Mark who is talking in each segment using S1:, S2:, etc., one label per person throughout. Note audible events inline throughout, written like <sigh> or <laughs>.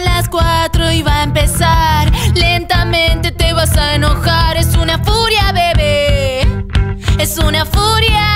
S1: las cuatro y va a empezar. Lentamente te vas a enojar. Es una furia, bebé. Es una furia.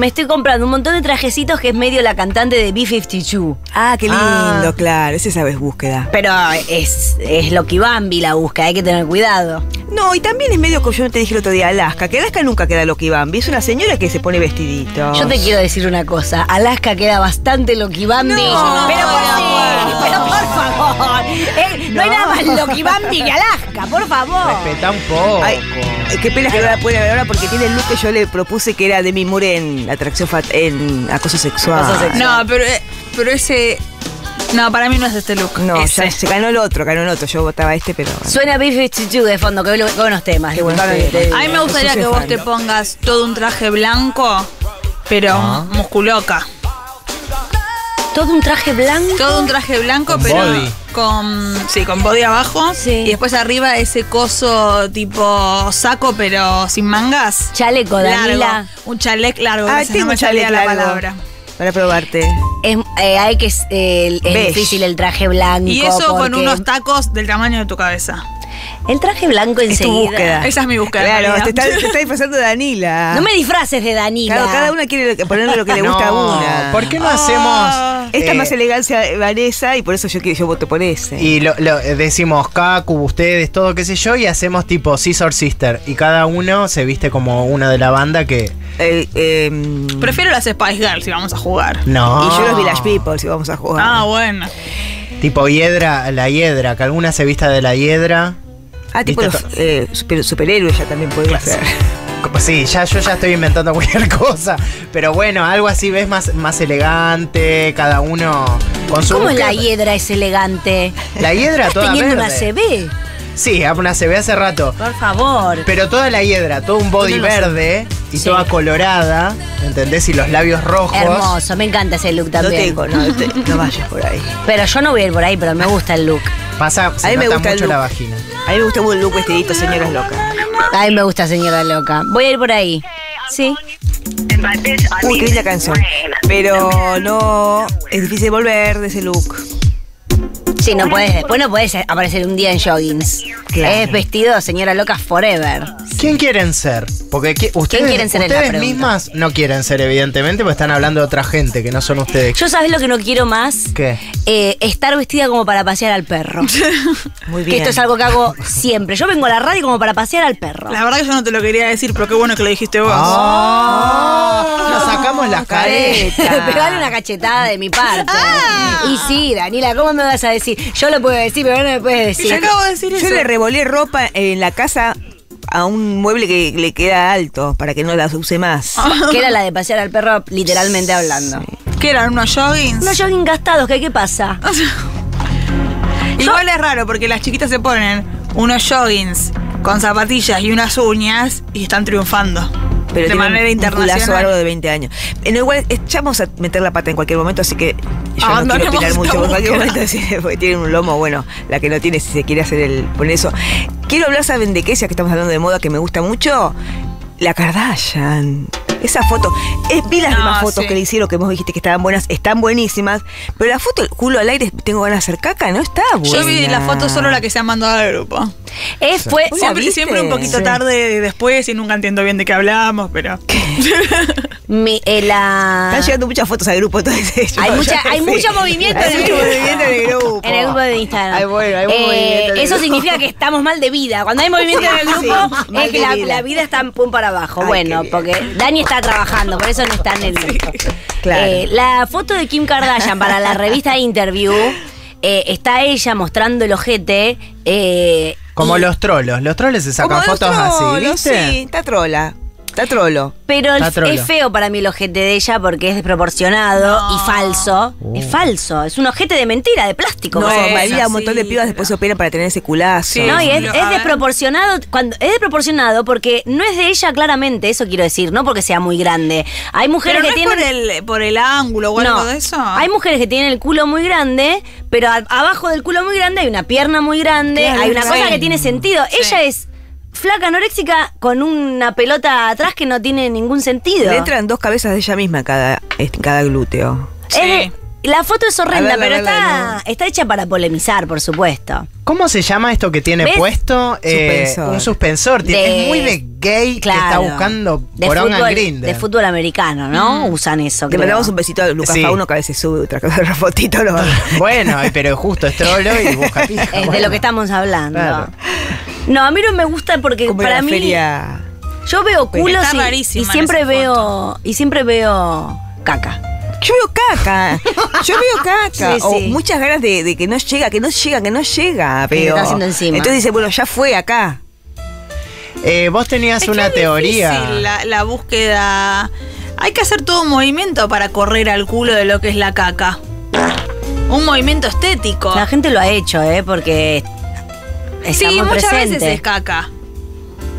S2: Me estoy comprando un montón de trajecitos que es medio la cantante de B-52.
S3: Ah, qué lindo,
S2: Ah.
S3: claro. Esa sabes búsqueda.
S2: Pero es, es Loki Bambi la busca, hay que tener cuidado.
S3: No, y también es medio como yo te dije el otro día, Alaska, que Alaska nunca queda lo que Bambi. Es una señora que se pone vestidito.
S2: Yo te quiero decir una cosa, Alaska queda bastante Loki Bambi.
S3: No,
S2: pero por
S3: no,
S2: sí,
S3: no.
S2: pero por favor. Eh, no. hay nada más Loki Bambi que Alaska, por favor.
S4: Respeta un poco.
S3: Ay, qué pena que no la pueden ver ahora porque tiene el look que yo le propuse que era de mi Moore en atracción fat- en acoso sexual.
S2: Acoso sexual.
S5: No, pero, eh, pero ese. No, para mí no es este look.
S3: No,
S5: Ese.
S3: ya se ganó el otro, ganó el otro. Yo votaba este, pero.
S2: Suena B-52 de fondo, qué buenos temas.
S3: Qué buenos
S2: disculpame que te
S3: temas.
S5: A mí me gustaría que vos te pongas todo un traje blanco, pero
S4: Ah.
S5: musculoca.
S2: Todo un traje blanco.
S5: Todo un traje blanco,
S4: Con
S5: pero
S4: body.
S5: Con sí, con body abajo
S2: Sí.
S5: y después arriba ese coso tipo saco pero sin mangas.
S2: Chaleco, Danila.
S5: Largo, un chalec largo,
S3: Ah, tengo
S5: no me salía la palabra.
S3: Para probarte.
S2: Es, eh, hay que es, eh, es
S3: Beige.
S2: difícil el traje blanco.
S5: Y eso con unos tacos del tamaño de tu cabeza.
S2: El traje blanco
S3: Es tu
S2: enseguida.
S3: búsqueda.
S5: Esa es mi búsqueda.
S3: Claro, te está, te está disfrazando de Danila. <laughs>
S2: No me disfraces de Danila.
S3: Claro, cada una quiere ponerle lo que le <laughs> gusta a una.
S4: ¿Por qué no
S5: Ah.
S4: hacemos.
S3: Esta
S4: eh,
S3: es más elegancia Vanessa y por eso yo, quiero- yo voto por ese.
S4: Y lo, lo- eh, decimos Kaku, ustedes, todo qué sé yo, y hacemos tipo Scissor Sister. Y cada uno se viste como uno de la banda que.
S3: Eh, eh,
S5: Prefiero las Spice Girls si vamos a jugar.
S4: No.
S3: y yo los Village People, si vamos a jugar.
S5: Ah, bueno.
S4: Tipo hiedra, la hiedra, que alguna se vista de la hiedra.
S3: Ah, tipo
S4: ¿Viste
S3: los eh, super- superhéroes ya también puede ser. <laughs>
S4: Como- Sí, ya yo ya estoy inventando <laughs> cualquier cosa. Pero bueno, algo así ves más, más elegante, cada uno con su.
S2: ¿Cómo es la hiedra es elegante?
S4: La hiedra
S2: ¿Estás
S4: toda
S2: teniendo
S4: verde.
S2: una CB?
S4: Sí, una se ve hace rato.
S2: Por favor.
S4: Pero toda la hiedra, todo un body
S2: No lo sé.
S4: verde y
S2: Sí.
S4: toda colorada, ¿entendés? Y los labios rojos.
S2: Hermoso, me encanta ese look
S3: No
S2: también.
S3: tengo, no, te- no vayas por ahí.
S2: Pero yo no voy a ir por ahí, pero me gusta el look.
S4: Pasa, se
S3: A mí me
S4: nota
S3: gusta el
S4: mucho
S3: look.
S4: la vagina.
S3: A mí me gusta mucho el look vestidito, señoras locas.
S2: A mí me gusta señora loca. Voy a ir por ahí. Sí.
S3: Uy, qué linda canción. Pero no, es difícil volver de ese look.
S2: Sí, no puedes, después no puedes aparecer un día en joggings.
S3: Claro.
S2: Es vestido señora loca forever.
S4: ¿Quién quieren ser? Porque qui- ustedes,
S2: quieren ser?
S4: Ustedes mismas no quieren ser, evidentemente, porque están hablando de otra gente que no son ustedes.
S2: Yo sabes lo que no quiero más.
S4: ¿Qué?
S2: Eh, estar vestida como para pasear al perro. <laughs>
S3: Muy
S2: Que
S3: bien.
S2: esto es algo que hago siempre. Yo vengo a la radio como para pasear al perro.
S5: La verdad que yo no te lo quería decir, pero qué bueno que lo dijiste vos.
S4: ¡Ah! Nos sacamos las caretas. <laughs>
S2: Pegarle una cachetada de mi parte.
S5: Ah.
S2: Y sí, Daniela, ¿cómo me vas a decir? Yo lo puedo decir, pero no me puedes
S5: yo
S2: decir.
S5: acabo de decir
S3: Yo
S5: eso.
S3: le revolé ropa en la casa a un mueble que le queda alto para que no las use más.
S2: Que era la de pasear al perro, literalmente hablando.
S5: ¿Qué eran? ¿Unos joggings?
S2: Unos jogging gastados, ¿qué, ¿qué pasa? <laughs>
S5: Igual es raro porque las chiquitas se ponen unos joggings con zapatillas y unas uñas y están triunfando.
S3: Pero
S5: de manera
S3: un, un
S5: internacional.
S3: largo de 20 años. No, igual, ya vamos a meter la pata en cualquier momento, así que yo no quiero opinar mucho. En cualquier momento, sí, porque <laughs> tienen un lomo, bueno, la que no tiene, si se quiere hacer el poner eso. Quiero hablar, ¿saben de qué? Ya que estamos hablando de moda, que me gusta mucho. La Kardashian. Esa foto. Eh, vi las
S5: No,
S3: demás fotos
S5: sí.
S3: que le hicieron, que vos dijiste que estaban buenas, están buenísimas. Pero la foto, el culo al aire, tengo ganas de hacer caca, no está buena.
S5: Yo vi la foto solo la que se han mandado al grupo.
S2: Eh, fue,
S3: ¿La
S5: Siempre, siempre un poquito
S3: Sí.
S5: tarde después y nunca entiendo bien de qué hablamos, pero. <laughs>
S2: mi- eh, la...
S3: Están llegando muchas fotos al grupo, entonces. <laughs> yo
S2: Hay, mucha, mucho movimiento
S3: Hay
S2: en el
S3: mucho
S2: grupo.
S3: movimiento en el grupo. <laughs>
S2: En el grupo de Instagram.
S3: Hay, bueno, hay
S2: Eh,
S3: movimiento
S2: eso
S3: grupo.
S2: significa que estamos mal de vida. Cuando hay movimiento en el <laughs> grupo,
S3: Sí, mal
S2: es que
S3: de
S2: la,
S3: vida.
S2: la vida está pum para abajo.
S3: Ay,
S2: bueno, porque Dani está trabajando, por eso no está en el grupo.
S3: claro.
S2: Eh, la foto de Kim Kardashian para la revista Interview. eh, está ella mostrando el ojete eh,
S4: Como
S2: Y-
S4: los trolos. Los troles se sacan fotos así,
S3: trolos,
S4: ¿viste?
S3: Sí, está trola. Está trolo.
S2: Pero el-
S4: Está trolo.
S2: es feo para mí el ojete de ella porque es desproporcionado
S5: No.
S2: y falso. Es falso. Es un ojete de mentira, de plástico.
S3: No, María, un montón de pibas después se operan para tener ese culazo.
S5: Sí.
S2: No, y es, desproporcionado cuando es desproporcionado porque no es de ella claramente, eso quiero decir, no porque sea muy grande. Hay mujeres
S5: Pero no
S2: que
S5: es
S2: tienen
S5: por el, por el ángulo o algo de eso.
S2: Hay mujeres que tienen el culo muy grande, pero a- abajo del culo muy grande hay una pierna muy grande,
S3: Claro,
S2: hay una
S3: sí.
S2: cosa que tiene sentido.
S5: Sí.
S2: Ella es flaca anoréxica con una pelota atrás que no tiene ningún sentido.
S3: Le entran dos cabezas de ella misma cada, cada glúteo.
S2: La foto es horrenda, pero está, hecha para polemizar, por supuesto.
S4: ¿Cómo se llama esto que tiene
S2: ¿Ves?
S4: puesto? Eh,
S3: Suspensor.
S4: un suspensor.
S2: De-
S4: es muy de gay que está
S2: Claro.
S4: buscando
S2: de
S4: poronga
S2: fútbol,
S4: Grindr.
S2: de fútbol americano, ¿no? Usan eso.
S3: Le mandamos un besito a Lucas
S4: Sí.
S3: Fauno que a veces sube otra, otra fotito. Lo
S4: Bueno, pero justo es trolo y busca <laughs> pija.
S2: Es de lo que estamos hablando.
S4: Claro.
S2: No, a mí no me gusta porque
S3: como
S2: para mí
S3: feria.
S2: yo veo culos
S5: Está
S2: y- y, siempre veo y siempre veo caca.
S3: Yo veo caca. <laughs> Yo veo caca.
S2: Sí,
S3: o
S2: sí.
S3: muchas ganas de, de que no llega, que no llega, que no llega. Pero
S2: está haciendo encima.
S3: Entonces dice, bueno, ya fue acá.
S4: Eh, vos tenías
S5: Es
S4: una teoría.
S5: La, la búsqueda. Hay que hacer todo un movimiento para correr al culo de lo que es la caca. Un movimiento estético.
S2: La gente lo ha hecho, ¿eh? Porque
S5: sí, muchas veces es caca.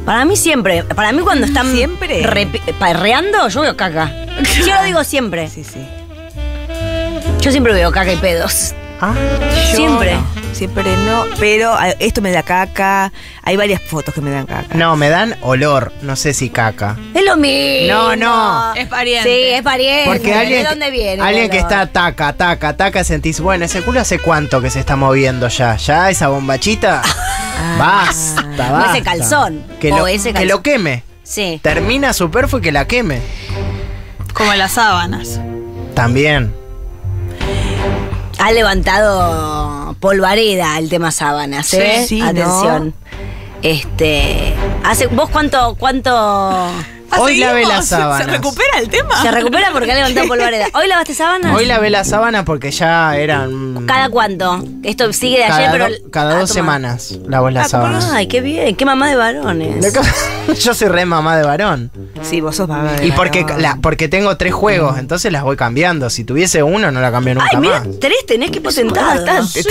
S2: Para mí siempre, para mí cuando están
S3: ¿Siempre?
S2: repi- perreando, yo veo caca. <laughs> Yo lo digo siempre.
S3: Sí, sí.
S2: Yo siempre veo caca y pedos.
S4: Ah,
S3: Yo
S2: Siempre.
S3: no, siempre no. Pero esto me da caca. Hay varias fotos que me dan caca.
S4: no, me dan olor. No sé si caca.
S2: Es lo mismo.
S4: No, no.
S5: Es pariente.
S2: Sí, es pariente.
S4: Porque alguien,
S2: ¿De dónde viene?
S4: alguien que está taca, taca, taca, sentís, bueno, ese culo hace cuánto que se está moviendo ya. Ya esa bombachita. <laughs> basta, <laughs>
S2: O
S4: basta.
S2: ese calzón,
S4: Que
S2: o
S4: lo, que lo queme.
S2: Sí.
S4: Termina superfluo y que la queme.
S5: Como las sábanas.
S4: También.
S2: Ha levantado polvareda el tema sábanas, ¿eh?
S3: Sí, sí, ¿no?
S2: Atención. Este. Hace, ¿Vos cuánto, cuánto
S4: Hoy lavé <laughs> las
S5: ¿Se-
S4: sábanas.
S5: ¿Se recupera el tema?
S2: se recupera porque ha levantado polvareda? <laughs> ¿Hoy lavaste sábanas?
S4: Hoy lavé la sábana porque ya eran.
S2: ¿Cada cuánto? Esto sigue de
S4: cada
S2: ayer, pero.
S4: do- cada
S2: Ah,
S4: dos
S2: toma.
S4: semanas lavo las
S2: Ah,
S4: sábanas.
S2: Ay, qué bien. Qué mamá de varones. <laughs>
S4: Yo soy re mamá de varón.
S3: Sí, vos sos mamá de
S4: Y porque, la, porque tengo tres juegos, entonces las voy cambiando. Si tuviese uno, no la cambio nunca
S2: Ay, mira,
S4: más.
S2: tres tenés que potentado.
S3: bastante.
S4: Sí.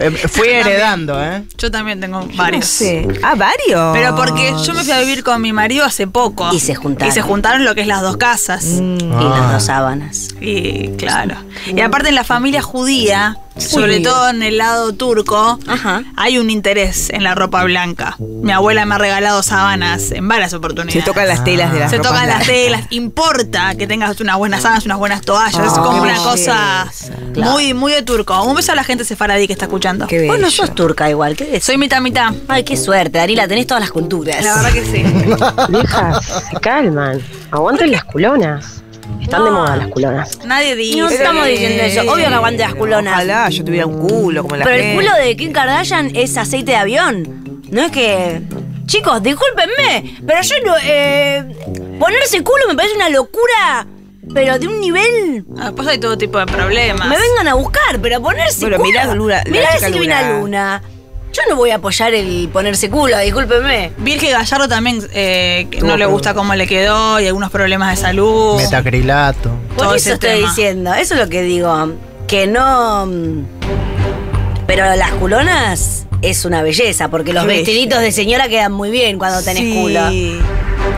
S4: Eh, Fui heredando, ¿eh?
S5: Yo también tengo
S3: No
S5: varios.
S3: sé. Ah, varios.
S5: Pero porque yo me fui a vivir con mi marido hace poco.
S2: Y se juntaron.
S5: Y se juntaron lo que es las dos casas.
S2: Y
S4: Ah.
S2: las dos sábanas.
S5: Y claro. Y aparte en la familia judía, sobre todo en el lado turco,
S2: Ajá.
S5: hay un interés en la ropa blanca. Mi abuela me ha regalado sábanas en varias oportunidades.
S3: Se tocan las telas de las
S5: Se
S3: ropas
S5: tocan las telas, importa que tengas unas buenas sábanas, unas buenas toallas, es
S3: Oh,
S5: como
S3: qué
S5: una cosa muy, muy de turco. Un beso a la gente sefaradí que está escuchando.
S3: Qué
S2: Vos no sos turca igual, ¿qué decís?
S5: Soy mitad mitad.
S2: Ay, qué suerte, Darila, tenés todas las culturas.
S5: La verdad que sí. <laughs>
S6: Viejas, se calman. Aguanten las culonas. Están de moda las culonas.
S5: Nadie dice.
S2: No estamos diciendo eso. Obvio que aguante las culonas.
S3: Ojalá yo tuviera un culo como la
S2: Pero el culo de Kim Kardashian es aceite de avión. No es que. Chicos, discúlpenme, pero yo no. Eh, ponerse culo me parece una locura. Pero de un nivel.
S5: Ah, Después hay todo tipo de problemas.
S2: Me vengan a buscar, pero ponerse
S3: Bueno,
S2: culo.
S3: mirá Luna- la
S2: mirá
S3: chica
S2: Silvina
S3: Luna.
S2: Luna. Yo no voy a apoyar el ponerse culo, discúlpenme.
S5: Virge Gallardo también eh, que no le gusta cómo le quedó y algunos problemas de salud.
S4: Metacrilato.
S2: Por
S5: Todo
S2: eso
S5: ese
S2: estoy
S5: tema.
S2: diciendo, eso es lo que digo. Que no. mm, Pero las culonas es una belleza, porque los
S3: Qué
S2: vestiditos de señora quedan muy bien cuando tenés
S3: Sí.
S2: culo.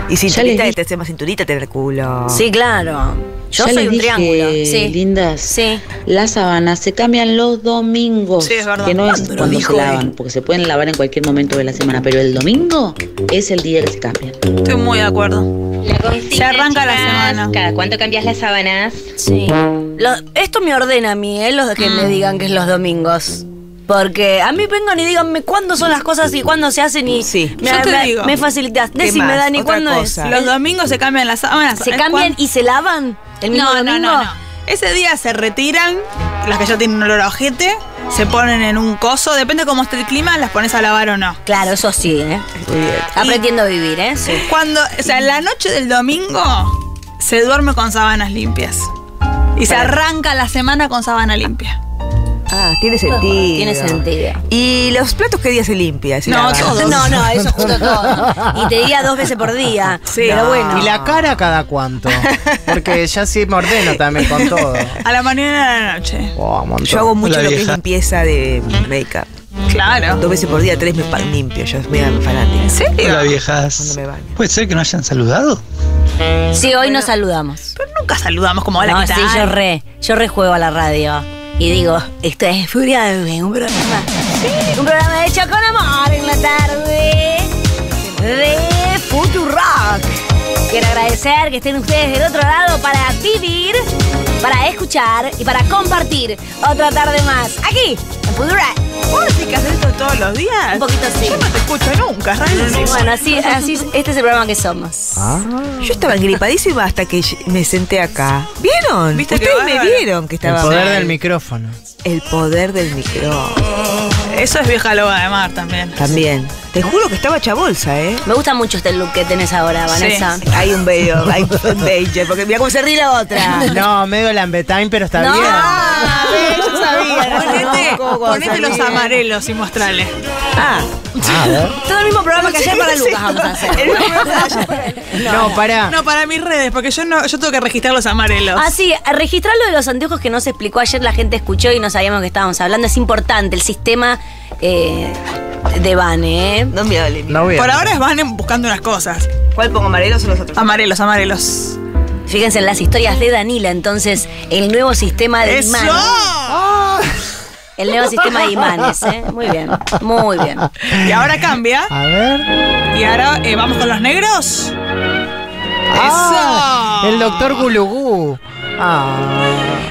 S3: Y cinturita, que te hace más cinturita tener culo.
S2: Sí, claro. Yo
S6: Ya
S2: soy
S6: les
S2: un
S6: dije,
S2: triángulo. Sí.
S6: lindas.
S2: Sí.
S6: Las sábanas se cambian los domingos.
S5: Sí, es verdad.
S6: Que no es
S5: ¿Cuándo lo
S6: cuando
S5: dijo
S6: se
S5: él?
S6: lavan, porque se pueden lavar en cualquier momento de la semana, pero el domingo es el día que se cambian.
S5: Estoy muy de acuerdo.
S7: La consigna,
S5: Se arranca la
S7: chicas,
S5: semana.
S7: ¿Cada cuánto cambias las sábanas?
S2: Sí. Lo- esto me ordena a mí, ¿eh? Los que
S5: Mm.
S2: me digan que es los domingos. Porque a mí vengan y díganme cuándo son las cosas y cuándo se hacen y
S3: Sí.
S2: me,
S5: Yo te
S2: me-
S5: digo.
S2: me facilitas.
S3: ¿Qué
S2: Decime? Dani, ¿cuándo
S3: cosa.
S2: es?
S5: Los domingos se cambian las sábanas.
S2: ¿Se
S5: ¿sabes
S2: cambian y se lavan el mismo
S5: No,
S2: domingo?
S5: no, no, no. Ese día se retiran, las que ya tienen olor a ojete, se ponen en un coso, depende cómo esté el clima, las pones a lavar o no.
S2: Claro, eso sí, ¿eh? Aprendiendo a vivir, ¿eh? Sí.
S5: Cuando, o sea, la noche del domingo se duerme con sábanas limpias. Y se arranca la semana con sábana limpia.
S3: Ah, tiene sentido.
S2: Tiene sentido.
S3: ¿Y los platos qué día se limpia?
S5: No, todos.
S2: No, no, eso justo todo. <laughs> Y te diría dos veces por día.
S5: Sí.
S2: Pero bueno.
S4: ¿Y la cara cada cuánto? Porque ya sí me ordeno también con todo.
S5: A la mañana y a la noche.
S4: Oh.
S3: Yo hago mucho
S8: La
S3: lo que es limpieza de make-up.
S5: Claro.
S3: Dos veces por día, tres me limpio. Yo soy fanática.
S5: ¿En serio?
S8: Hola viejas.
S3: Cuando me baño.
S8: ¿Puede ser que no hayan saludado?
S2: Sí, hoy nos saludamos.
S5: Pero nunca saludamos como hola,
S2: no,
S5: ¿qué
S2: sí, yo re, yo re juego a la radio. Y digo, esto es Furia Bebé, un programa. Un programa hecho con amor en la tarde. De Futurock. Quiero agradecer que estén ustedes del otro lado para vivir, para escuchar y para compartir otra tarde más. Aquí, en Futurock.
S5: ¿Vos decís que haces esto todos los días?
S2: Un poquito sí.
S5: Yo no te escucho nunca, es rarísimo.
S2: Bueno, así, así, este es el programa que somos.
S4: Ah.
S3: Yo estaba gripadísima hasta que me senté acá. ¿Vieron?
S5: ¿Viste
S3: Ustedes me vieron que
S4: El
S3: estaba
S4: poder
S3: mal.
S4: del micrófono.
S3: El poder del micrófono.
S5: Eso es vieja loba de mar también.
S3: También. Te juro que estaba hecha bolsa, ¿eh?
S2: Me gusta mucho este look que tenés ahora, Vanessa.
S3: Hay un bello, hay un bello, porque mira cómo se ríe la otra. <laughs>
S4: No, medio lambetain, pero está
S2: No.
S4: bien.
S2: Ah,
S3: yo sabía.
S5: Ponete,
S3: ¿Cómo
S5: ponete los
S3: sabía?
S5: Amarelos y mostrale.
S3: Ah,
S4: A ver.
S2: Todo el mismo programa que ayer para Lucas vamos a hacer.
S4: No, pará.
S5: No, para mis redes, porque yo no, yo tengo que registrar los amarelos.
S2: Ah, sí, registrar lo de los anteojos que no se explicó ayer, la gente escuchó y no sabíamos que estábamos hablando. Es importante el sistema eh, de Bane, ¿eh?
S3: no me hable.
S4: No
S5: Por ahora es van buscando unas cosas.
S3: ¿Cuál pongo amarelos o los otros?
S5: Amarelos, amarelos.
S2: Fíjense en las historias de Danila, entonces, el nuevo sistema de
S5: ¡Eso!
S2: imanes. El nuevo sistema de imanes, ¿eh? Muy bien, muy bien.
S5: Y ahora cambia.
S4: A ver.
S5: Y ahora eh, vamos con los negros.
S4: Ah,
S5: ¡Eso!
S4: el doctor Gulugú. Ah.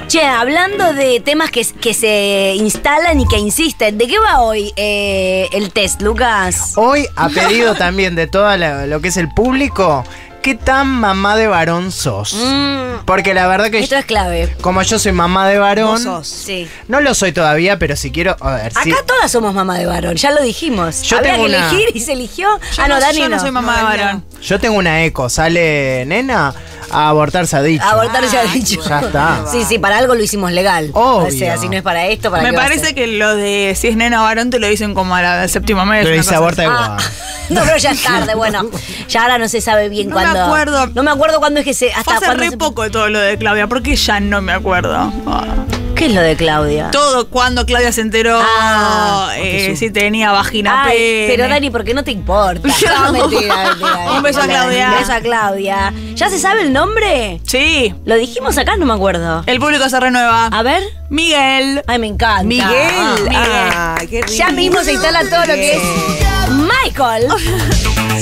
S2: Che, hablando de temas que, que se instalan y que insisten, ¿de qué va hoy eh, el test, Lucas?
S4: Hoy, a pedido también de todo lo que es el público, ¿qué tan mamá de varón sos?
S2: Mm,
S4: Porque la verdad que
S2: esto es clave.
S4: como yo soy mamá de varón,
S3: Vos sos.
S2: Sí.
S4: no lo soy todavía, pero si quiero, a ver,
S2: Acá todas somos mamá de varón, ya lo dijimos.
S4: Yo
S2: Había
S4: tengo
S2: que
S4: una-
S2: elegir y se eligió.
S5: Yo
S2: ah, no, Dani
S5: yo no
S2: no.
S5: soy mamá de
S2: No,
S5: varón.
S4: yo tengo una eco, sale nena a abortar se ha dicho.
S2: Abortar ya dicho.
S4: Ya está. <laughs>
S2: Sí, sí, para algo lo hicimos legal.
S4: Obvio.
S2: O sea, si no es para esto, para
S5: Me
S2: qué va a
S5: parece
S2: ser?
S5: que lo de si es nena o varón te lo dicen como al séptimo mes.
S4: Pero se
S5: cosa
S4: aborta igual.
S2: Ah, <laughs> no, pero ya es tarde, bueno. Ya ahora no se sabe bien
S5: No me
S2: cuándo.
S5: acuerdo.
S2: No me acuerdo cuándo es que se.
S5: Fue
S2: Hasta
S5: hace re
S2: se-
S5: poco de todo lo de Claudia, porque ya no me acuerdo.
S2: ¿Qué es lo de Claudia?
S5: Todo cuando Claudia se enteró
S2: Ah,
S5: eh, si tenía vagina
S2: Ay,
S5: pene.
S2: pero Dani, ¿por qué no te importa? <laughs> No, mentira, <laughs> mentira.
S5: Un beso a Claudia.
S2: Un beso a Claudia. ¿Ya se sabe el nombre?
S5: Sí,
S2: ¿Lo dijimos acá? No me acuerdo.
S5: el público se renueva.
S2: A ver.
S5: Miguel.
S2: Ay, me encanta.
S3: Miguel.
S2: Miguel.
S3: Ah, qué rico.
S2: Ya mismo se instala todo lo que es Michael. <laughs>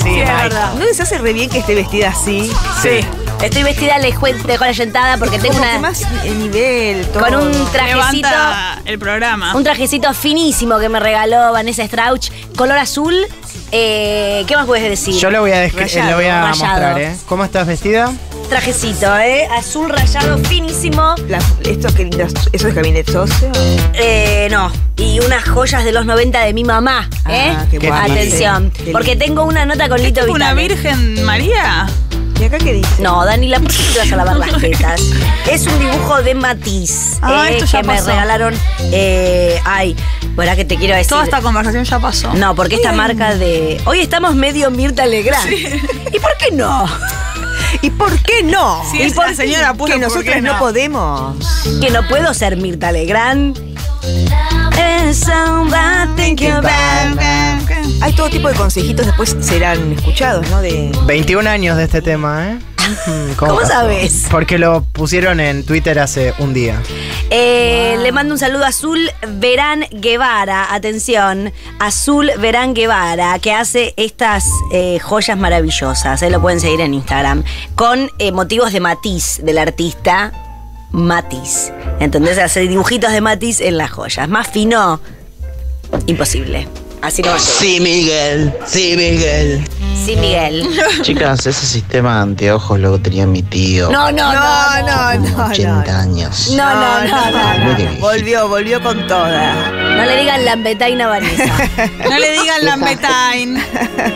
S4: Sí,
S5: es verdad.
S3: ¿No les hace re bien que esté vestida así?
S5: Sí.
S2: Estoy vestida de dejo la yentada porque tengo
S3: Como que
S2: una
S3: más el nivel, todo.
S2: con un trajecito
S5: Levanta el programa.
S2: un trajecito finísimo que me regaló Vanessa Strauch, color azul. Eh, ¿Qué más puedes decir?
S4: Yo lo voy a, descri-
S3: Rayado,
S4: lo voy a
S2: rayado.
S4: mostrar, ¿eh? ¿Cómo estás vestida?
S2: Trajecito, ¿eh? Azul rayado finísimo.
S3: La- estos que lindas, eso es socio.
S2: Eh, no. Y unas joyas de los 90 de mi mamá, ¿eh?
S3: Ah, qué
S4: guapo.
S2: Atención.
S3: Qué
S2: Porque tengo una nota con Lito
S5: ¿Es una
S2: Vitale.
S5: Virgen María?
S3: ¿Y acá qué dice?
S2: No, Danila, ¿por qué te vas a lavar las tetas? Es un dibujo de Matiz.
S5: Ah,
S2: eh,
S5: esto ya
S2: que me regalaron. Eh, ay, ¿verdad que te quiero decir?
S5: Toda esta conversación ya pasó.
S2: No, porque esta marca de. Hoy estamos medio Mirta Legrand. ¿Y por qué no?
S3: ¿Y por qué no?
S5: Sí,
S3: ¿Y
S5: es
S3: por
S5: la señora puso
S3: que nosotros no
S5: no.
S3: podemos.
S2: Que no puedo ser Mirta Legrand.
S3: Hay todo tipo de consejitos, después serán escuchados, ¿no? De
S4: 21 años de este tema, ¿eh? <laughs>
S2: ¿Cómo
S4: pasó?
S2: sabes?
S4: Porque lo pusieron en Twitter hace un día.
S2: Eh, Le mando un saludo a Azul Verán Guevara. Atención, Azul Verán Guevara, que hace estas eh, joyas maravillosas. eh, lo pueden seguir en Instagram. Con eh, motivos de matiz del artista Matiz. Entonces hace dibujitos de matiz en las joyas. Más fino, imposible. Así no va.
S8: Sí, Miguel. Sí, Miguel.
S2: Sí, Miguel. <laughs>
S8: Chicas, ese sistema de anteojos lo tenía mi tío.
S2: No, no, no.
S3: No, no, no, no.
S8: 80 años.
S2: No, no, no, no.
S3: Volvió, volvió con toda.
S2: No le digan lambetaina a Vanessa. <laughs>
S5: No le digan Lambetain.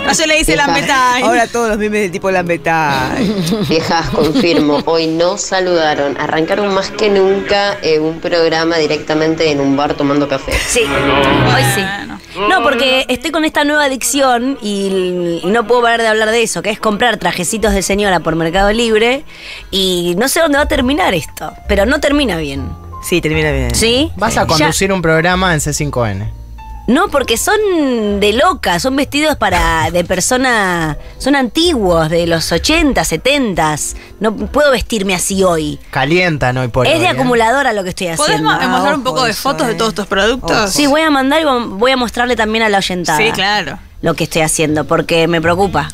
S5: No se le dice. Lambetain.
S3: Ahora todos los memes de tipo Lambetay.
S9: Viejas, <laughs> confirmo, hoy no saludaron. Arrancaron más que nunca eh, un programa directamente en un bar tomando café.
S2: Sí, hoy sí. No, porque estoy con esta nueva adicción y, y no puedo parar de hablar de eso, que es comprar trajecitos de señora por Mercado Libre y no sé dónde va a terminar esto, pero no termina bien.
S3: Sí, termina bien.
S2: ¿Sí?
S4: Vas a
S2: Ya-
S4: conducir un programa en C5N.
S2: No, porque son de loca, son vestidos para de persona, son antiguos, de los 80, 70. No puedo vestirme así hoy.
S4: Calientan hoy por
S2: es
S4: hoy,
S2: de
S4: ¿eh?
S2: acumuladora lo que estoy
S5: ¿Podés
S2: haciendo.
S5: ma- mostrar un poco de fotos de
S3: eh.
S5: todos estos productos?
S2: Sí, voy a mandar y voy a mostrarle también a la oyentada.
S5: Sí, claro.
S2: Lo que estoy haciendo, porque me preocupa.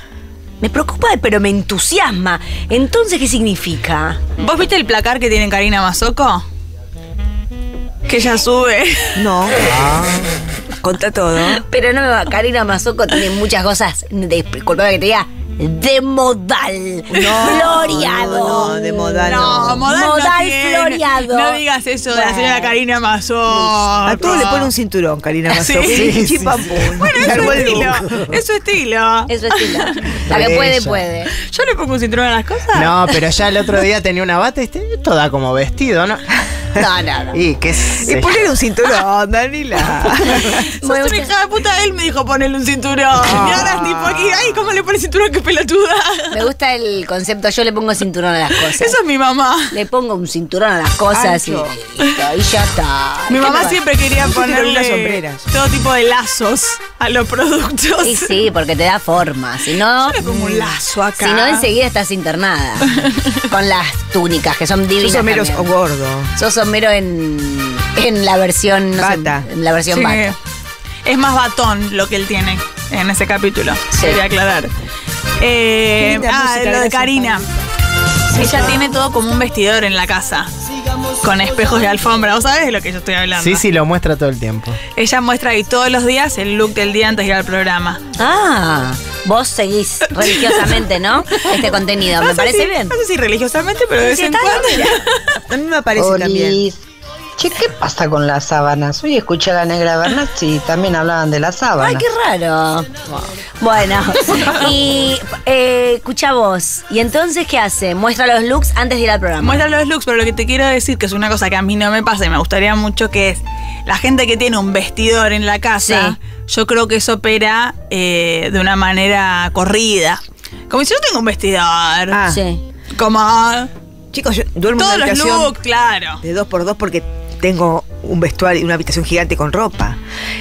S2: Me preocupa, pero me entusiasma. Entonces, ¿qué significa?
S5: ¿Vos viste el placar que tiene Karina Mazoco? Que ella sube.
S3: No. <laughs>
S4: Ah.
S3: Contá todo.
S2: Pero no me va. Karina Mazoco tiene muchas cosas. De, disculpame que te diga. De modal. floreado.
S3: no, no, de modal
S5: No, modal, no
S2: Modal
S5: tiene.
S2: floreado.
S5: No digas eso de la señora Karina Mazoco.
S3: A todos le pone un cinturón, Karina
S5: Sí.
S3: Mazoco.
S5: Sí,
S3: pam, pum.
S5: Bueno, es su estilo. Es su estilo. <laughs>
S2: Eso es estilo. La que puede, puede.
S5: Yo le pongo un cinturón a las cosas.
S4: No, pero ya el otro día tenía una bata y este- esto da como vestido, ¿no?
S2: No, no, no.
S4: Y qué sé
S3: Y
S4: yo.
S3: poner un cinturón, <laughs> Danila.
S5: Sos una hija de puta, él me dijo ponerle un cinturón. Y ahora es tipo aquí, ay, ¿cómo le pone cinturón? Qué pelotuda.
S2: Me gusta el concepto. Yo le pongo cinturón a las cosas.
S5: Eso es mi mamá.
S2: Le pongo un cinturón a las cosas y, y ya está.
S5: Mi
S2: ¿Qué
S5: mamá siempre quería ponerle
S3: sombreras.
S5: todo tipo de lazos a los productos.
S2: Sí, sí, porque te da forma. Si no,
S5: Yo le pongo un lazo acá.
S2: si no enseguida estás internada. <laughs> Con las túnicas, que son divinas.
S3: Sos
S2: también.
S3: gordo.
S2: Sos Homero en, en la versión. no sé,
S3: Bata.
S2: en la versión
S5: Sí.
S2: bata.
S5: Es más batón lo que él tiene en ese capítulo.
S2: Sí.
S5: Quería aclarar. Eh, ah,
S3: música,
S5: lo de Karina. Ella tiene todo como un vestidor en la casa. Con espejos de alfombra. ¿Vos sabés de lo que yo estoy hablando?
S4: Sí, sí, lo muestra todo el tiempo.
S5: Ella muestra ahí todos los días el look del día antes de ir al programa.
S2: Ah, vos seguís <laughs> religiosamente, ¿no? Este contenido. Me
S5: No
S2: parece
S5: si-
S2: bien.
S5: No sé si religiosamente, pero de vez en cuando. <laughs>
S3: A mí me parece también.
S10: Che, ¿qué pasa con las sábanas? Hoy escuché a la negra Bernacci y también hablaban de las
S2: Ay,
S10: sábanas.
S2: qué raro. Bueno, <laughs> y eh, escucha vos. ¿Y entonces qué hace? Muestra los looks antes de ir al programa.
S5: Muestra los looks, pero lo que te quiero decir, que es una cosa que a mí no me pasa y me gustaría mucho, que es la gente que tiene un vestidor en la casa, yo creo que eso opera eh, de una manera corrida. Como si yo tengo un vestidor.
S3: Ah,
S2: Sí.
S5: Como
S3: chicos, yo duermo en
S5: todos
S3: una
S5: los looks, claro.
S3: de dos por dos porque tengo un vestuario, una habitación gigante con ropa.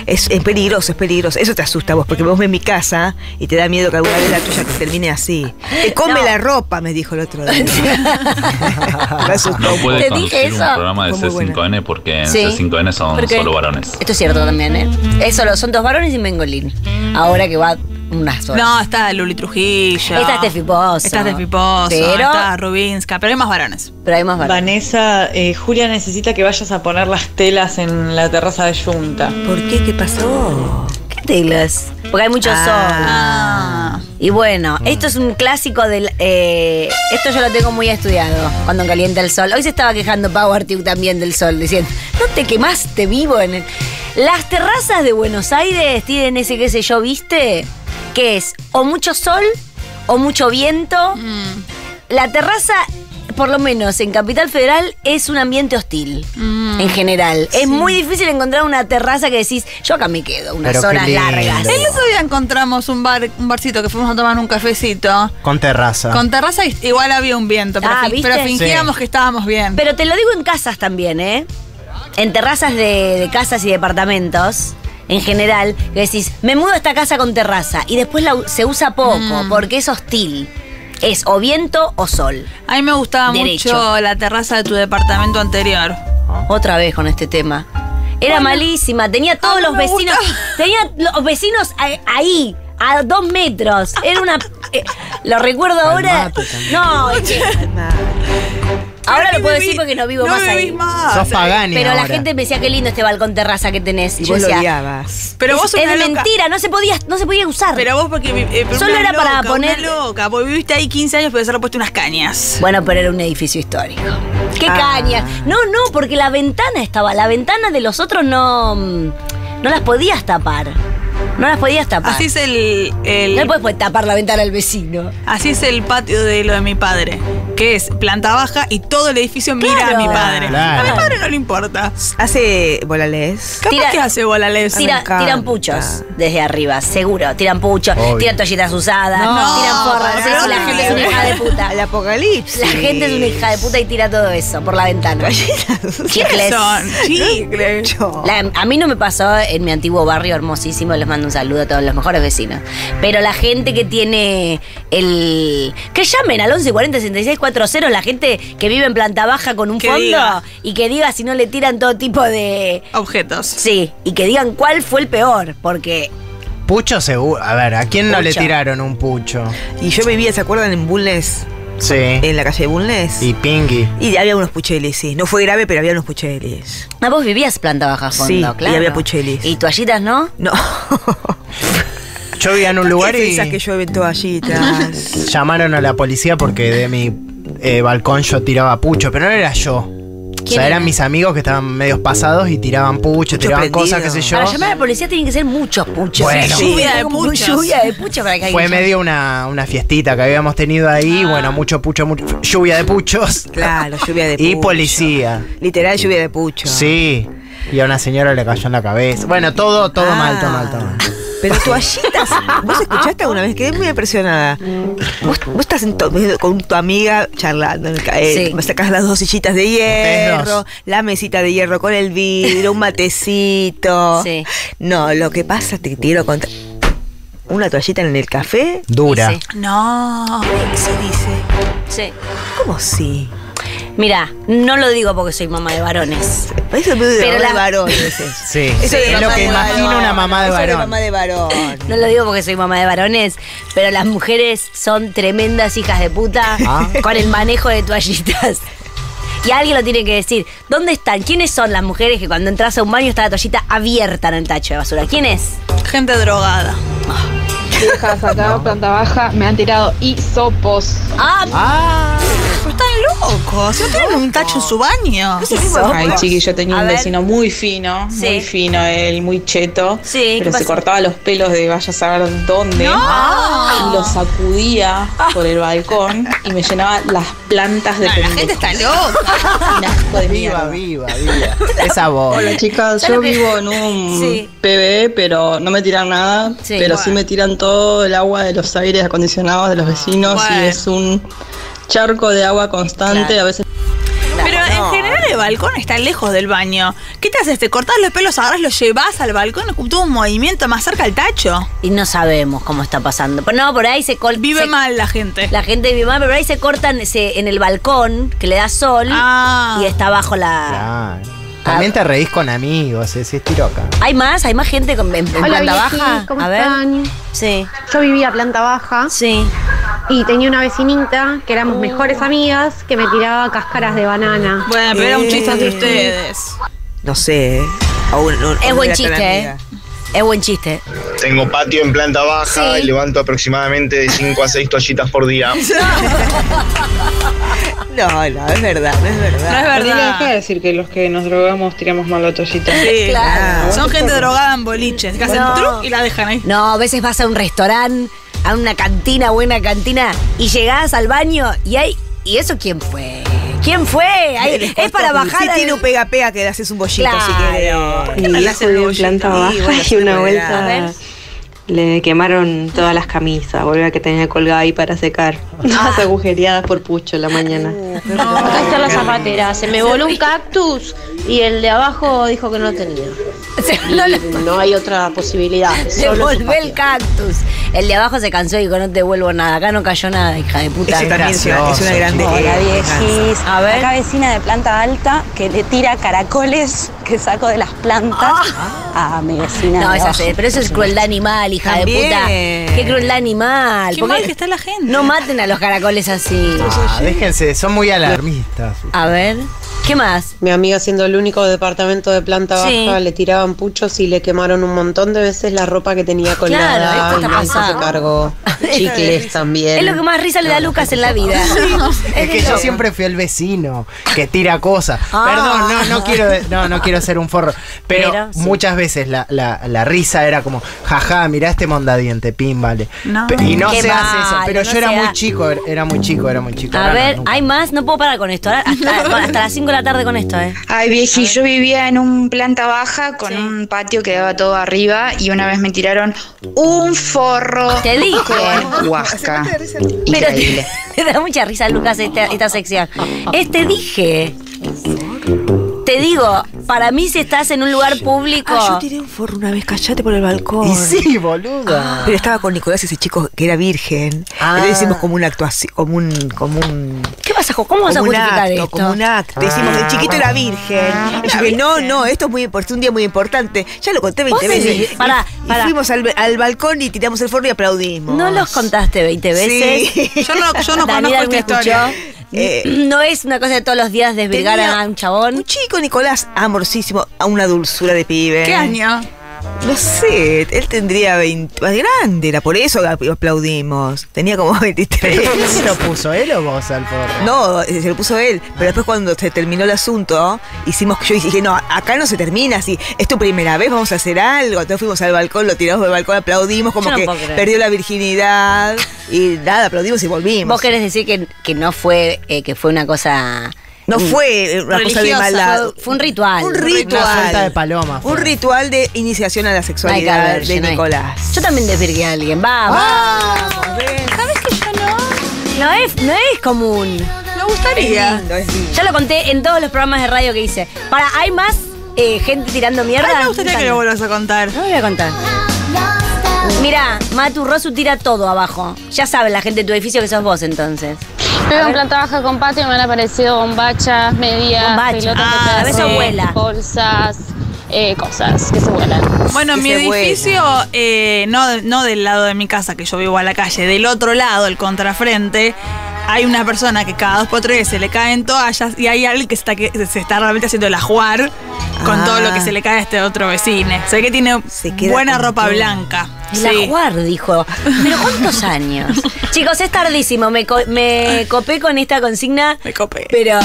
S3: Es, es peligroso, es peligroso. Eso te asusta vos, porque vos ves mi casa y te da miedo que alguna vez la tuya te termine así. Te come
S2: No.
S3: la ropa, me dijo el otro día. <laughs> me asustó.
S11: No
S3: un
S11: puede
S2: ¿Te dije
S11: conducir un
S2: eso?
S11: programa de
S3: Fue muy
S11: C5N porque en
S2: Sí.
S11: C5N son solo varones.
S2: Esto es cierto también, ¿eh? Es solo, son dos varones y Mengolín. Ahora que va unas horas.
S5: No, está Luli Trujillo.
S2: Está Steffi Pozzo.
S5: Está Steffi
S2: Pero-
S5: está Rubinska, pero hay más varones.
S2: Pero hay más varones.
S12: Vanessa, eh, Julia necesita que vayas a poner las telas en la terraza de Junta.
S3: ¿Por qué? ¿Qué pasó?
S2: ¿Qué telas? Porque hay mucho
S5: Ah.
S2: sol. Y bueno, esto es un clásico del. eh, esto yo lo tengo muy estudiado cuando calienta el sol. Hoy se estaba quejando Power Tube también del sol, diciendo: No te quemaste vivo en el. Las terrazas de Buenos Aires tienen ese, qué sé yo, ¿viste? Que es o mucho sol o mucho viento.
S5: Mm.
S2: La terraza, por lo menos en Capital Federal, es un ambiente hostil.
S5: Mm.
S2: En general. Es muy difícil encontrar una terraza que decís, yo acá me quedo, unas
S4: Pero
S2: horas largas.
S5: El otro día encontramos un bar, un barcito que fuimos a tomar un cafecito.
S4: Con terraza.
S5: Con terraza igual había un viento, pero,
S2: Ah,
S5: fi-
S2: ¿viste?
S5: pero fingíamos
S4: Sí.
S5: que estábamos bien.
S2: Pero te lo digo en casas también, ¿eh? En terrazas de, de casas y departamentos, en general, que decís, me mudo a esta casa con terraza y después la se usa poco
S5: Mm.
S2: porque es hostil. Es o viento o sol.
S5: a mí me gustaba
S2: Derecho.
S5: mucho la terraza de tu departamento anterior.
S2: Otra vez con este tema. Era malísima, tenía todos los vecinos,
S5: gusta.
S2: tenía los vecinos a- ahí, a dos metros. Era una. eh, lo recuerdo ahora.
S4: mate también.
S2: No, Ahora
S5: ¿Para
S2: lo puedo decir porque no vivo
S5: No
S2: más ahí.
S5: más.
S4: Sos pagani
S2: Pero la gente me decía qué lindo este balcón terraza que tenés.
S3: Y
S2: Yo
S3: vos lo odiabas.
S5: Pero
S2: es,
S5: vos sos
S2: es
S5: una loca.
S2: mentira, no se podía, no se podía usar.
S5: Pero vos porque eh, pero
S2: Solo
S5: una
S2: era para
S5: loca,
S2: poner-
S5: una loca, porque viviste ahí 15 años pero haberle puesto unas cañas.
S2: Bueno, pero era un edificio histórico. ¡Qué
S3: Ah.
S2: caña! No, no, porque la ventana estaba. La ventana de los otros no. mm, No las podías tapar. No las podías tapar.
S5: Así es el, el-
S2: No le puedes tapar la ventana al vecino.
S5: así es el patio de lo de mi padre, que es planta baja y todo el edificio mira a mi padre.
S4: Claro.
S5: A mi padre no le importa.
S3: Hace bolales.
S5: Capaz
S2: Tira-
S5: que hace bolales.
S2: Tira- tiran puchos desde arriba, seguro. Tiran puchos,
S4: Obvio.
S2: tiran toallitas usadas,
S5: No,
S2: tiran forras.
S5: pero
S2: Sí,
S5: no
S2: la gente es una hija de puta.
S3: Al apocalipsis.
S2: La gente es una hija de puta y tira todo eso por la ventana. Chicles.
S5: Son chicles.
S2: La- a mí no me pasó en mi antiguo barrio hermosísimo, les mando un saludo a todos los mejores vecinos. Pero la gente que tiene el. Que llamen al 1140 6640, la gente que vive en planta baja con un
S5: Que
S2: fondo
S5: diga.
S2: y que diga si no le tiran todo tipo de.
S5: Objetos.
S2: Sí, y que digan cuál fue el peor, porque.
S4: Pucho seguro. A ver, ¿a quién no le tiraron un pucho?
S3: Y yo vivía, ¿se acuerdan? En Bulnes,
S4: Sí.
S3: en la calle de Bulnes.
S4: Y Pingui.
S3: Y había unos pucheles, sí. No fue grave, pero había unos pucheles.
S2: Ah, vos vivías planta baja fondo,
S3: Sí,
S2: claro.
S3: y había puchelis.
S2: ¿Y toallitas no?
S3: No. <laughs>
S4: Yo vivía en un lugar
S3: ¿Qué
S4: y
S3: que llueven toallitas? <laughs>
S4: llamaron a la policía porque de mi eh, balcón yo tiraba pucho, pero no era yo. O
S2: ¿Quién
S4: sea, eran
S2: era?
S4: mis amigos que estaban medios pasados y tiraban pucho, tiraban
S3: prendido.
S4: cosas, qué sé yo.
S2: Para llamar a la policía tienen que ser muchos puchos.
S4: Bueno.
S2: Sí,
S5: Lluvia de puchos.
S2: Lluvia de puchos para que
S4: Fue medio una, una fiestita que habíamos tenido ahí, bueno, mucho pucho, mucho, lluvia de puchos.
S3: Claro, lluvia de <laughs>
S4: Y
S3: pucho.
S4: policía.
S3: Literal, lluvia de pucho.
S4: Sí. Y a una señora le cayó en la cabeza. Bueno, todo, todo
S3: Ah.
S4: mal, todo mal, todo mal.
S3: Pero toallitas, ¿vos escuchaste alguna vez? Quedé muy impresionada. Vos, vos estás en to- con tu amiga charlando, en el ca- eh,
S2: Sí.
S3: sacás las dos sillitas de hierro, la mesita de hierro con el vidrio, un matecito.
S2: Sí.
S3: No, lo que pasa, te quiero contar. Una toallita en el café.
S4: Dura.
S2: Sí.
S5: No.
S3: Se dice.
S2: Sí.
S3: ¿Cómo sí?
S2: Mira, no lo digo porque soy mamá de varones. <laughs>
S3: Eso es de
S2: Pero la-
S3: de varones. <laughs> es.
S4: Sí,
S3: Eso de
S4: es lo que
S3: varón.
S4: una mamá de
S3: Eso
S4: varón.
S3: mamá de varón.
S2: No lo digo porque soy mamá de varones, pero las mujeres son tremendas hijas de puta <laughs>
S4: Ah.
S2: con el manejo de toallitas. Y alguien lo tiene que decir. ¿Dónde están? ¿Quiénes son las mujeres que cuando entras a un baño está la toallita abierta en el tacho de basura? ¿Quién es?
S5: Gente drogada.
S11: Viejas acá, planta baja, me han tirado hisopos.
S2: ¡Ah!
S4: Ah,
S5: Pero están locos. ¿No tienen un tacho en su baño?
S12: Ay, chiqui, yo tenía
S2: A
S12: un
S2: ver.
S12: vecino muy fino,
S2: Sí.
S12: muy fino él, muy cheto.
S2: Sí, ¿qué
S12: pero se cortaba los pelos de vaya a saber dónde. Y los sacudía por el balcón y me llenaba las plantas de
S5: No, la gente está loca.
S12: Un asco de
S4: viva, viva, viva. Esa voz.
S10: Hola chicas,
S2: ¿Sabes
S10: yo vivo en un
S2: Sí.
S10: PB, pero no me tiran nada,
S2: Sí.
S10: pero sí me tiran todo el agua de los aires acondicionados de los vecinos
S5: Bueno.
S10: y es un charco de agua constante,
S2: Claro.
S10: a veces
S5: Pero en general el balcón está lejos del baño. ¿Qué te haces? ¿Te cortás los pelos, agarras, los llevas al balcón? Tuvo un movimiento más cerca al tacho.
S2: Y no sabemos cómo está pasando. Pero no, por ahí se col-
S5: Vive
S2: se-
S5: mal la gente.
S2: La gente vive mal, pero por ahí se cortan en el balcón que le da sol
S5: Ah.
S2: y está bajo la.
S4: Claro. También te reís con amigos, es, es tiroca.
S2: ¿Hay más? ¿Hay más gente con, en, en
S11: Hola,
S2: planta baja?
S11: ¿cómo
S2: A ver.
S11: están?
S2: Sí,
S11: Yo vivía planta baja
S2: sí.
S11: y tenía una vecinita que éramos mejores amigas que me tiraba cáscaras de banana.
S5: Bueno, pero era un chiste entre
S3: Eh.
S5: ustedes.
S3: No sé. ¿eh?
S2: Es buen chiste, ¿eh? Es buen chiste.
S13: Tengo patio en planta baja
S2: Sí.
S13: y levanto aproximadamente de 5 a 6 toallitas por día. <laughs>
S3: No, no, es verdad, no es
S5: No
S3: verdad.
S5: es
S12: Deja de
S5: verdad.
S12: decir que los que nos drogamos tiramos mal la toallita.
S5: Sí,
S2: Claro.
S5: Son gente drogada en boliches. Que hacen
S2: No.
S5: truc y la dejan ahí.
S2: No, a veces vas a un restaurante, a una cantina, buena cantina, y llegás al baño y hay. ¿Y eso quién fue? ¿Quién fue? Hay- es para bajar
S3: Si
S2: al-
S3: tiene un pega pega que le haces un bollito
S2: Claro.
S3: si quieres.
S14: Mi planta
S3: Y
S14: baja y una
S3: puede
S2: A ver.
S14: Le quemaron todas las camisas, volvió a que tenía colgada ahí para secar. <laughs> Todas agujereadas por pucho en la mañana.
S15: Acá está la zapatera. Se me voló un cactus y el de abajo dijo que no tenía. <laughs>
S2: no,
S15: No hay otra posibilidad.
S2: Devolvé
S15: zapatera.
S2: el cactus. El de abajo se cansó y dijo, no te devuelvo nada. Acá no cayó nada, hija de puta.
S3: Ese también es una, es una grande.
S16: Hola, viejis.
S2: A ver.
S16: Acá vecina de planta alta que le tira caracoles que saco de las plantas a mi vecina.
S2: Ah. No,
S16: de
S2: esa pero eso es crueldad animal, hija
S3: También.
S2: de puta. Qué crueldad animal.
S5: Qué
S2: ¿Por
S5: mal que está la gente.
S2: No maten a los caracoles así.
S4: Ah, déjense, son muy muy alarmista.
S2: A ver, ¿qué más?
S10: Mi amiga siendo el único departamento de planta
S2: Sí.
S10: baja le tiraban puchos y le quemaron un montón de veces la ropa que tenía colgada
S2: Claro, esto
S10: y se cargó. <laughs> Chicles también.
S2: Es lo que más risa le da a Lucas en la vida. <laughs> <laughs>
S4: Es que yo siempre fui el vecino que tira cosas.
S2: Ah.
S4: Perdón, no, no quiero, no, no quiero ser un forro. Pero,
S2: Pero, sí.
S4: muchas veces la, la- la risa era como, jaja, mirá este mondadiente, pim, vale.
S5: No.
S4: Y no
S2: Qué
S4: se hace eso. Pero
S2: no
S4: yo era muy chico, era- era muy chico, era muy chico.
S2: A ver,
S4: nunca.
S2: hay más, no puedo parar con esto. Ahora Hasta, hasta las 5 de la tarde con esto, ¿eh?
S17: Ay, vieji, yo vivía en un planta baja con un patio que daba todo arriba y una vez me tiraron un forro
S2: Te dije.
S17: con huasca.
S2: Pero te, <laughs> <laughs> te da mucha risa, Lucas, esta, esta sección. Este dije. Te digo, para mí si estás en un lugar público.
S3: Ah, yo tiré un forro una vez, callate por el balcón.
S4: Y sí, boluda.
S3: Pero estaba con Nicolás, ese chico que era virgen.
S4: Ah.
S3: Entonces hicimos como una actuación, como un, como un,
S2: ¿Qué pasa? ¿Cómo vas a justificar
S3: acto,
S2: esto?
S3: como un acto. Hicimos, el chiquito era virgen. Y yo dije, no, no, esto es muy importante, un día muy importante. Ya lo conté 20
S2: Vos
S3: veces. Y- y,
S2: pará.
S3: fuimos al, al balcón y tiramos el forro y aplaudimos.
S2: No los contaste 20 veces.
S3: Sí. <laughs>
S5: Yo no, yo no
S2: Daniela
S5: conozco esta
S2: me
S5: historia.
S2: escuchó.
S3: Eh, <clears throat>
S2: no es una cosa de todos los días desvirgar a un chabón.
S3: Un chico, Nicolás, amorcísimo, a una dulzura de pibe.
S5: ¿Qué año?
S3: No sé, él tendría 20, más grande, era por eso que aplaudimos. Tenía como <laughs> 23.
S4: ¿Pero quién se lo puso, él o vos al forro?
S3: No, eh, se lo puso él. Pero después cuando se terminó el asunto, hicimos, yo dije, no, acá no se termina así. Es tu primera vez, vamos a hacer algo. Entonces fuimos al balcón, lo tiramos del balcón, aplaudimos, como
S2: no
S3: que perdió la virginidad. Y nada, aplaudimos y volvimos.
S2: Vos querés decir que, que no fue, eh, que fue una cosa.
S3: No fue una cosa de maldad.
S2: Fue, un ritual.
S3: Un
S4: Una
S3: ritual.
S4: de paloma.
S3: Un ritual de iniciación a la sexualidad de
S2: no.
S3: Nicolás.
S2: Yo también desvirgué a alguien. Va,
S3: Ah.
S2: va. ¿Sabes que yo no? No es, no es común.
S5: Me gustaría.
S3: Lindo, es lindo.
S2: Ya lo conté en todos los programas de radio que hice. Para, ¿hay más eh, gente tirando mierda?
S5: Ay, me gustaría que lo vuelvas a contar.
S2: No voy a contar. Mira, Matu Rosu tira todo abajo. Ya sabe la gente de tu edificio que sos vos entonces.
S18: Vivo en planta baja con patio y me han aparecido bombachas, medias,
S2: Bombachas.
S18: pelotas
S2: Ah,
S18: de
S2: a veces vuela.
S18: bolsas, eh, cosas que se vuelan.
S5: Bueno, en
S3: Que
S5: mi
S3: se vuela.
S5: edificio, eh, no, no del lado de mi casa, que yo vivo a la calle, del otro lado, el contrafrente, hay una persona que cada dos por tres se le caen toallas y hay alguien que se está, que se está realmente haciendo el ajuar con
S3: Ah.
S5: todo lo que se le cae a este otro vecino. Sé que tiene
S3: Se
S5: buena ropa
S3: todo.
S5: blanca.
S2: El
S5: Sí.
S2: ajuar, dijo. ¿Pero cuántos <laughs> años? Chicos, es tardísimo. Me, co- me copé con esta consigna.
S5: Me copé.
S2: Pero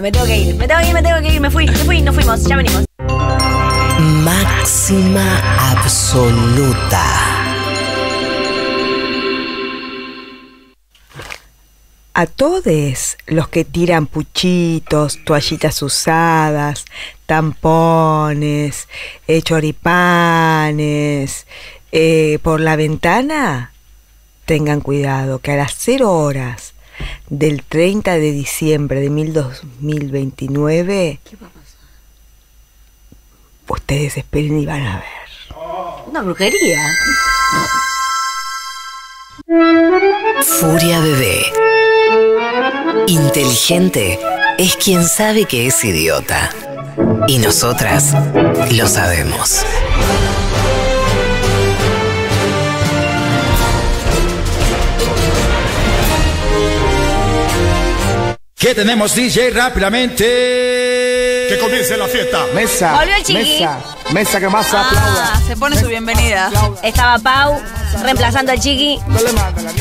S2: me tengo que ir. Me tengo que ir, me tengo que ir. Me fui, me fui, nos fuimos. Ya venimos.
S19: Máxima absoluta.
S3: A todos los que tiran puchitos, toallitas usadas, tampones, eh, choripanes eh, por la ventana, tengan cuidado que a las 0 horas del 30 de diciembre de 2029, ustedes esperen y van a ver.
S2: Una brujería.
S19: Furia bebé. Inteligente es quien sabe que es idiota. Y nosotras lo sabemos.
S20: ¿Qué tenemos, DJ? Rápidamente. Comience la fiesta.
S4: Mesa.
S2: Volvió el chiqui.
S4: Mesa. Mesa que más
S5: Ah, se pone su bienvenida.
S2: Estaba Pau reemplazando al chiqui.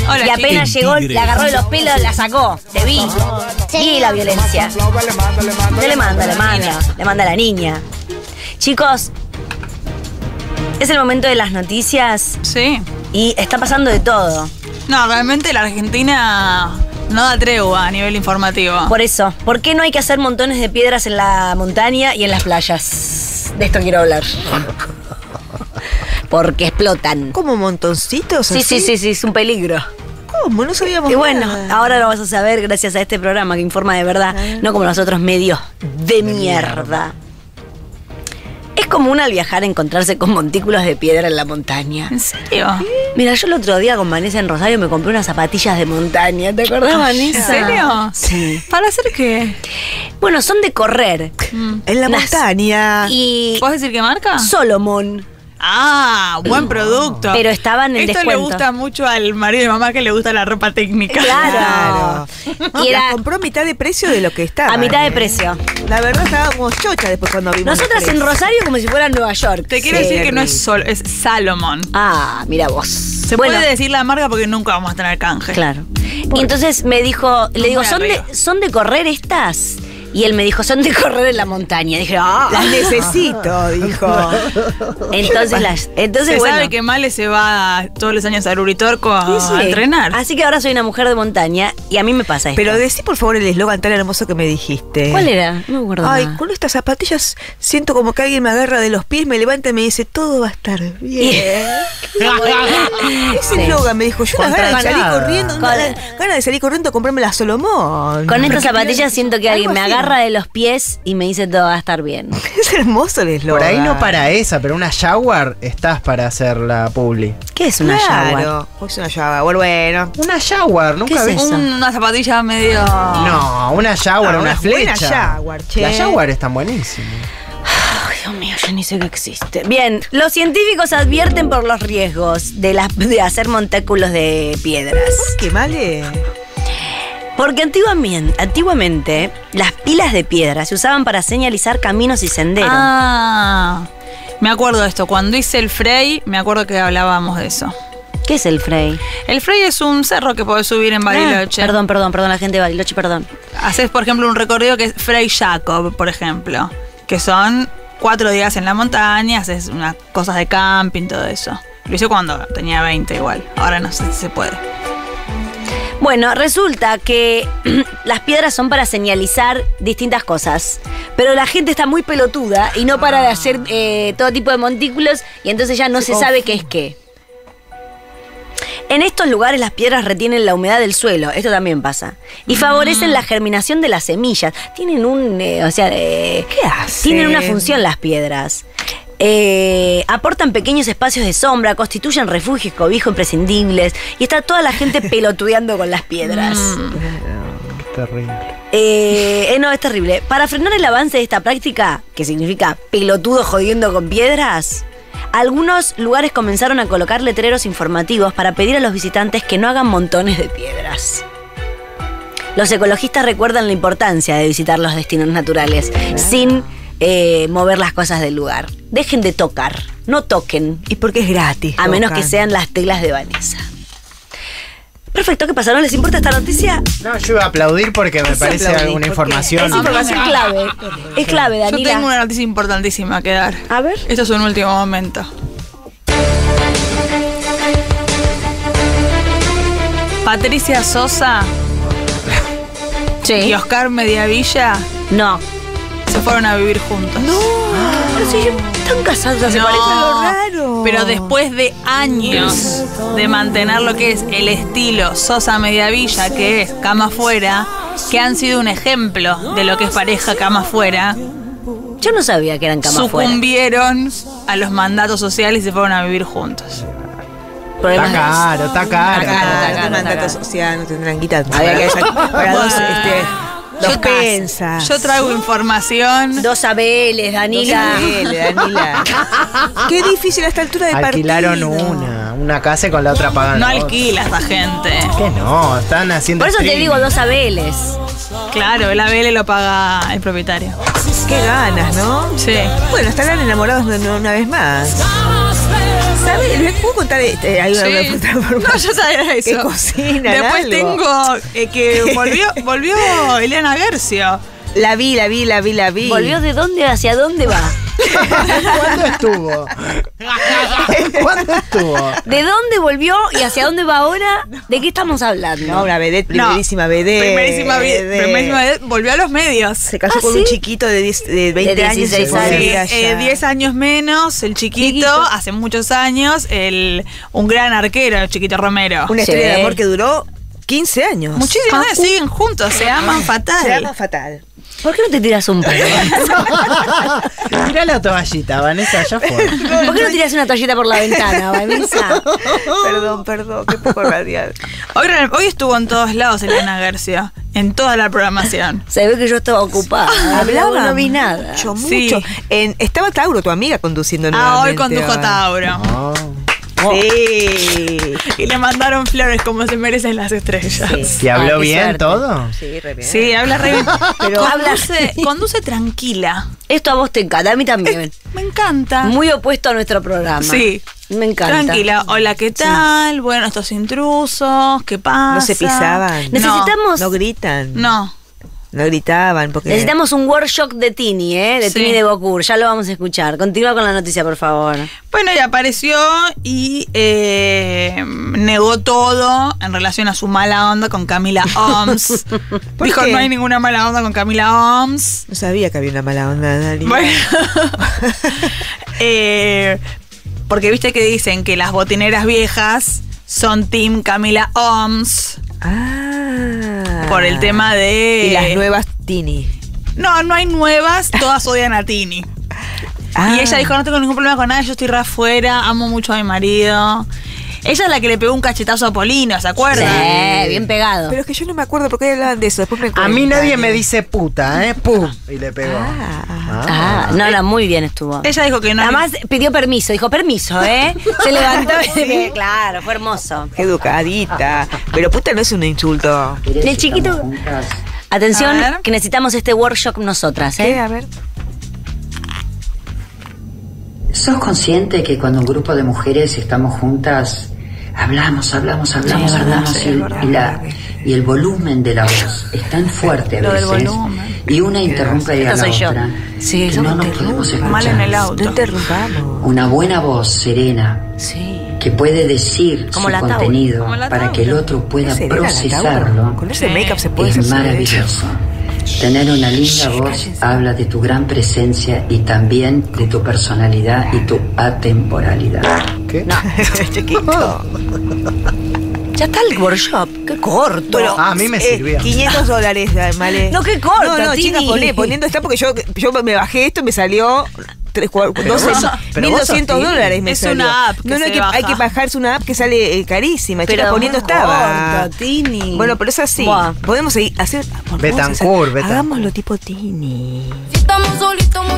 S5: Hola,
S2: y apenas
S5: chiqui.
S2: llegó, la agarró de los pelos, la sacó. Te vi. Vi la violencia. No le manda, le manda. Le manda a la niña. Chicos, es el momento de las noticias.
S5: Sí.
S2: Y está pasando de todo.
S5: No, realmente la Argentina no da tregua a nivel informativo.
S2: Por eso, ¿por qué no hay que hacer montones de piedras en la montaña y en las playas? De esto quiero hablar. Porque explotan.
S3: ¿Como montoncitos?
S2: Sí, sí,
S3: así?
S2: sí, sí, es un peligro.
S3: ¿Cómo? No sabíamos
S2: Y bueno,
S3: nada.
S2: ahora lo vas a saber gracias a este programa que informa de verdad, no como los otros medios de mierda. Común al viajar encontrarse con montículos de piedra en la montaña.
S5: ¿En serio?
S2: Mira, yo el otro día con Vanessa en Rosario me compré unas zapatillas de montaña. ¿Te acordás, Vanessa?
S5: ¿En serio?
S2: Sí.
S5: ¿Para hacer qué?
S2: Bueno, son de correr.
S3: En la
S2: Nas-
S3: montaña.
S2: Y
S5: ¿Puedes decir qué marca?
S2: Solomon.
S5: Ah, buen producto.
S2: Pero estaban en
S5: Esto
S2: descuento.
S5: le gusta mucho al marido de mamá que le gusta la ropa técnica.
S2: Claro.
S3: Y
S2: Y era
S3: la compró a mitad de precio de lo que estaba.
S2: a mitad de precio.
S3: La verdad estábamos chochas después cuando vimos.
S2: Nosotras en. Rosario como si fuera Nueva York.
S5: Te quiero
S2: Sí.
S5: decir que no es solo, es Salomon.
S2: Ah, mira vos.
S5: Se
S2: Bueno,
S5: puede decir la marca porque nunca vamos a tener canje.
S2: Claro. Y entonces me dijo, le digo, ¿son de. ¿son de correr estas? Y él me dijo, son de correr en la montaña. Dije, ah.
S3: Las necesito, <laughs> dijo.
S2: Entonces las. Entonces,
S5: se
S2: bueno.
S5: sabe que Male se va todos los años al Uritorco a,
S2: Sí, sí.
S5: a entrenar.
S2: Así que ahora soy una mujer de montaña y a mí me pasa esto.
S3: Pero decí por favor el eslogan tan hermoso que me dijiste.
S2: ¿Cuál era? No me acuerdo.
S3: Ay,
S2: nada.
S3: con estas zapatillas siento como que alguien me agarra de los pies, me levanta y me dice, todo va a estar bien. <laughs> <laughs> Ese
S2: Sí.
S3: eslogan me dijo, yo unas ganas de salir corriendo,
S2: Con-
S3: ganas de salir corriendo a comprarme la Solomón.
S2: Con estas zapatillas siento que alguien me
S3: así.
S2: Agarra de los pies y me dice todo va a estar bien. <laughs>
S3: Es hermoso el eslogan.
S4: Por ahí no para esa, pero una Jaguar estás para hacer la publi.
S2: ¿Qué es una
S3: Claro,
S2: Jaguar?
S3: es una Jaguar. Bueno,
S4: Una Jaguar, nunca
S2: ¿Qué es
S4: ves.
S2: eso?
S5: Un- una zapatilla medio.
S4: No, una Jaguar,
S3: Ah,
S4: una
S3: una
S4: flecha.
S3: Jaguar, che.
S4: La Jaguar están buenísimas.
S2: Ay, Dios mío, yo ni sé que existe. Bien, los científicos advierten por los riesgos de, las- de hacer montículos de piedras.
S3: qué mal es.
S2: Porque antiguamente, antiguamente las pilas de piedra se usaban para señalizar caminos y senderos.
S5: Ah, me acuerdo de esto. Cuando hice el Frey, me acuerdo que hablábamos de eso.
S2: ¿Qué es el Frey?
S5: El Frey es un cerro que podés subir en Bariloche.
S2: Ah, perdón, perdón, perdón, la gente de Bariloche, perdón.
S5: Haces, por ejemplo, un recorrido que es Frey Jacob, por ejemplo, que son cuatro días en la montaña, haces unas cosas de camping, todo eso. Lo hice cuando tenía 20 igual. Ahora no sé si se puede.
S2: Bueno, resulta que <clears throat> las piedras son para señalizar distintas cosas. Pero la gente está muy pelotuda y no para de hacer eh, todo tipo de montículos y entonces ya no se sabe qué es qué. En estos lugares las piedras retienen la humedad del suelo, esto también pasa, y favorecen la germinación de las semillas. Tienen un, eh, o sea, eh,
S3: ¿Qué hacen?
S2: tienen una función las piedras. Eh, aportan pequeños espacios de sombra, constituyen refugios, cobijo imprescindibles, y está toda la gente <laughs> pelotudeando con las piedras.
S4: Terrible.
S2: Eh, eh, no, es terrible. Para frenar el avance de esta práctica, que significa pelotudo jodiendo con piedras, algunos lugares comenzaron a colocar letreros informativos para pedir a los visitantes que no hagan montones de piedras. Los ecologistas recuerdan la importancia de visitar los destinos naturales sin eh, mover las cosas del lugar. Dejen de tocar, no toquen,
S3: Y porque es gratis.
S2: a menos que sean las telas de Vanessa. Perfecto, ¿qué pasa? ¿No les importa esta noticia?
S4: No, yo iba a aplaudir porque me parece alguna información.
S2: Es información clave. Es clave,
S5: Yo
S2: Danila.
S5: tengo una noticia importantísima que dar.
S2: A ver.
S5: Esto es un último momento. Patricia Sosa
S2: Sí.
S5: y Oscar Mediavilla
S2: No.
S5: Se fueron a vivir juntos.
S2: Pero si están casados hace
S5: No,
S2: 40
S3: lo raro.
S5: Pero después de años de mantener lo que es el estilo Sosa Mediavilla, que es cama afuera, que han sido un ejemplo de lo que es pareja cama afuera,
S2: Yo no sabía que eran cama afuera.
S5: sucumbieron a los mandatos sociales y se fueron a vivir juntos.
S2: Problemas
S4: Está caro, está caro.
S5: Está caro, está caro,
S3: mandato
S5: está caro.
S3: social, no tendrán guita. Había que para dos, <laughs> este, dos
S5: Yo-
S3: pensas.
S5: Yo traigo información.
S2: Dos Abeles, Danila.
S3: Dale, Danila. <laughs> Qué difícil a esta altura de
S4: Alquilaron
S3: partido.
S4: una, una casa y con la otra pagan.
S5: No alquila esta gente.
S4: Que no, están haciendo.
S2: Por eso te digo dos Abeles.
S5: Claro, el ABL lo paga el propietario.
S3: Qué ganas, ¿no?
S5: Sí.
S3: Bueno, estarán enamorados de- una vez más. ¿Sabes? ¿Les puedo contar este,
S5: Sí. No, yo sabía eso.
S3: Que cocinan
S5: Después
S3: algo.
S5: tengo eh, que <laughs> volvió, volvió Elena Gercio.
S3: La vi, la vi, la vi, la vi.
S2: ¿Volvió de dónde hacia dónde va?
S4: ¿Cuándo estuvo? ¿Cuándo estuvo?
S2: ¿De dónde volvió y hacia dónde va ahora? ¿De qué estamos hablando?
S3: No, una vedette,
S5: No.
S3: primerísima vedette.
S5: Primerísima, primerísima vez volvió a los medios.
S3: Se casó
S2: ¿Ah,
S3: con
S2: sí?
S3: un chiquito de, 10 de 20
S2: De
S3: años. y
S2: 16
S3: se fue a
S2: años.
S5: Sí,
S3: vivir allá.
S5: eh, 10 años menos, el chiquito,
S2: Chiquito.
S5: hace muchos años, el, un gran arquero, el chiquito Romero.
S3: Una
S2: Sí.
S3: historia de amor que duró 15 años.
S5: Muchísimos años siguen juntos, se aman fatal.
S3: Se ama fatal.
S2: ¿Por qué no te tiras un pedo?
S4: Mirá <laughs> la toallita, Vanessa, ya fue.
S2: ¿Por qué no tiras una toallita por la ventana, Vanessa?
S3: perdón, perdón, qué poco radial.
S5: Hoy, hoy estuvo en todos lados Elena Gercio. en toda la programación.
S2: Se ve que yo estaba ocupada.
S3: Hablaba
S2: no vi nada.
S3: Mucho, mucho.
S5: Sí.
S3: En- estaba Tauro, tu amiga, conduciendo
S5: Ah, hoy
S3: nuevamente
S5: condujo Tauro.
S3: Sí.
S5: Y le mandaron flores como se merecen las estrellas.
S4: ¿Y habló
S2: Ah,
S4: bien
S2: suerte.
S4: todo?
S3: Sí, re bien.
S5: Sí, habla re bien. <laughs>
S2: Pero
S5: conduce, conduce tranquila.
S2: Esto a vos te encanta, a mí también.
S5: Me encanta.
S2: Muy opuesto a nuestro programa.
S5: Sí.
S2: Me encanta.
S5: Tranquila. Hola, ¿qué tal? Bueno, estos intrusos, ¿qué pasa?
S3: No se pisaban.
S2: Necesitamos-
S3: No gritan.
S5: No.
S3: No gritaban. Porque
S2: Necesitamos un workshop de Tini, ¿eh? De
S5: Sí.
S2: Tini de Bocur. Ya lo vamos a escuchar. Continúa con la noticia, por favor.
S5: Bueno, y apareció y eh, negó todo en relación a su mala onda con Camila <laughs> Oms.
S3: ¿Por
S5: Dijo,
S3: qué?
S5: no hay ninguna mala onda con Camila Oms.
S3: No sabía que había una mala onda, Dani.
S5: Bueno. <laughs> Eh, porque viste que dicen que las botineras viejas son Team Camila Oms
S3: Ah.
S5: Por el tema de...
S3: Y las nuevas Tini.
S5: No, no hay nuevas, todas odian a Tini. <laughs>
S3: Ah.
S5: Y ella dijo, no tengo ningún problema con nada, yo estoy re afuera, amo mucho a mi marido. Ella es la que le pegó un cachetazo a Polino, ¿se acuerdan?
S2: Sí, bien pegado.
S3: Pero es que yo no me acuerdo por qué hablaban de eso. Después me
S4: A mí nadie me dice puta, ¿eh? Pum. Y le pegó.
S2: Ah, no, no, muy bien estuvo.
S5: Ella dijo que no.
S2: Además pidió permiso, dijo permiso, ¿eh? <laughs> Se levantó y claro, fue hermoso.
S3: Qué educadita. Pero puta no es un insulto.
S2: El chiquito. Atención, que necesitamos este workshop nosotras,
S3: ¿Qué?
S2: ¿eh?
S3: A ver.
S21: ¿Sos consciente que cuando un grupo de mujeres estamos juntas, hablamos, hablamos, hablamos,
S5: Sí, es verdad,
S21: hablamos
S5: sí,
S21: y,
S5: es verdad.
S21: y la, y el volumen de la voz es tan fuerte a veces y una interrumpe a la otra
S3: Sí,
S21: que
S3: eso
S21: no nos podemos escuchar.
S5: Mal en el auto.
S3: No.
S21: Una buena voz serena
S3: Sí.
S21: que puede decir
S2: Como
S21: su contenido para que el otro pueda procesarlo.
S3: Con ese make-up se puede
S21: es
S3: hacer
S21: maravilloso. Tener una linda voz habla de tu gran presencia y también de tu personalidad y tu atemporalidad.
S4: ¿Qué? <laughs> <laughs>
S3: Chiquito.
S2: Ya está el workshop. Qué corto.
S3: Bueno,
S4: Ah, a mí me
S3: eh,
S4: sirvió.
S3: 500 dólares, <laughs> Male.
S2: No, qué corto,
S3: No, no, chicas, poné, poniendo está porque yo, yo me bajé esto y me salió. 3, 4,
S4: Pero
S3: 12,
S4: vos sos- pero vos sos
S3: 1200
S4: Tini.
S3: dólares me
S5: Es
S3: salió.
S5: una app que
S3: no, no,
S5: se
S3: hay que,
S5: baja.
S3: hay que bajarse una app que sale eh, carísima.
S2: Pero
S3: poniendo estaba.
S2: Tini.
S3: Bueno, pero es así.
S2: Buah.
S3: Podemos seguir, hacer. podemos
S4: Betancourt.
S3: Hagámoslo tipo Tini.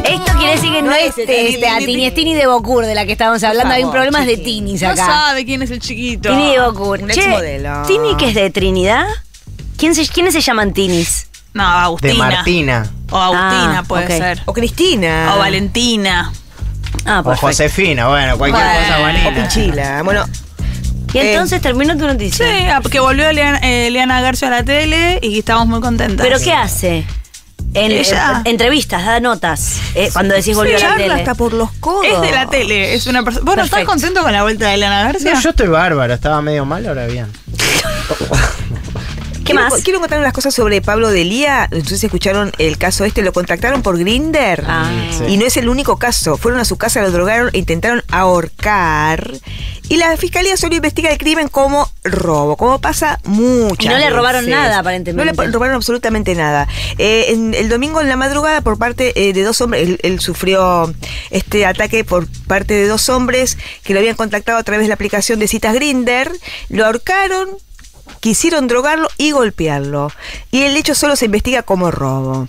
S2: Esto quiere decir que no,
S3: No
S2: es
S3: es este,
S2: este, a
S3: Tini,
S2: es
S3: Tini.
S2: De Bocur de la que estábamos hablando. Hay un
S3: favor,
S2: problema de. Tinis
S5: No
S2: acá.
S5: sabe quién es el chiquito.
S2: Tini de Bocur.
S3: Un
S2: Che,
S3: exmodelo.
S2: Tini que es de Trinidad. ¿Quién se, ¿Quiénes se llaman Tinis?
S5: No, Agustina.
S4: De Martina.
S5: O Agustina
S2: Ah,
S5: puede ser.
S3: O Cristina.
S5: O Valentina.
S2: Ah,
S4: O. Josefina, bueno, cualquier
S5: Bueno.
S4: cosa
S3: O
S4: bonita.
S3: Pinchila. Bueno,
S2: Y entonces terminó tu
S5: Sí,
S2: noticia.
S5: ah, porque volvió Eliana, eh, Eliana Garcio a la tele y estamos muy contentas.
S2: ¿Pero qué hace? En,
S5: Ella-
S2: en- entrevistas, da notas. eh, cuando decís volvió a la tele.
S3: hasta por los codos.
S5: Es de la tele, es una persona. Bueno, ¿estás
S2: Perfecto.
S5: contento con la vuelta de Eliana Garcia?
S4: No, yo estoy bárbaro, estaba medio mal, ahora bien. <laughs>
S2: ¿Qué
S3: quiero,
S2: más?
S3: Quiero contar unas cosas sobre Pablo Delía. Entonces escucharon el caso este, lo contactaron por Grinder.
S2: Ah.
S4: Sí.
S3: Y no es el único caso. Fueron a su casa, lo drogaron e intentaron ahorcar. Y la fiscalía solo investiga el crimen como robo, como pasa muchas
S2: Y no le robaron
S3: veces.
S2: nada, aparentemente.
S3: No le robaron absolutamente nada. Eh, en- el domingo en la madrugada, por parte eh, de dos hombres, él, él sufrió este ataque por parte de dos hombres que lo habían contactado a través de la aplicación de citas Grinder. Lo ahorcaron, quisieron drogarlo y golpearlo. Y el hecho solo se investiga como robo.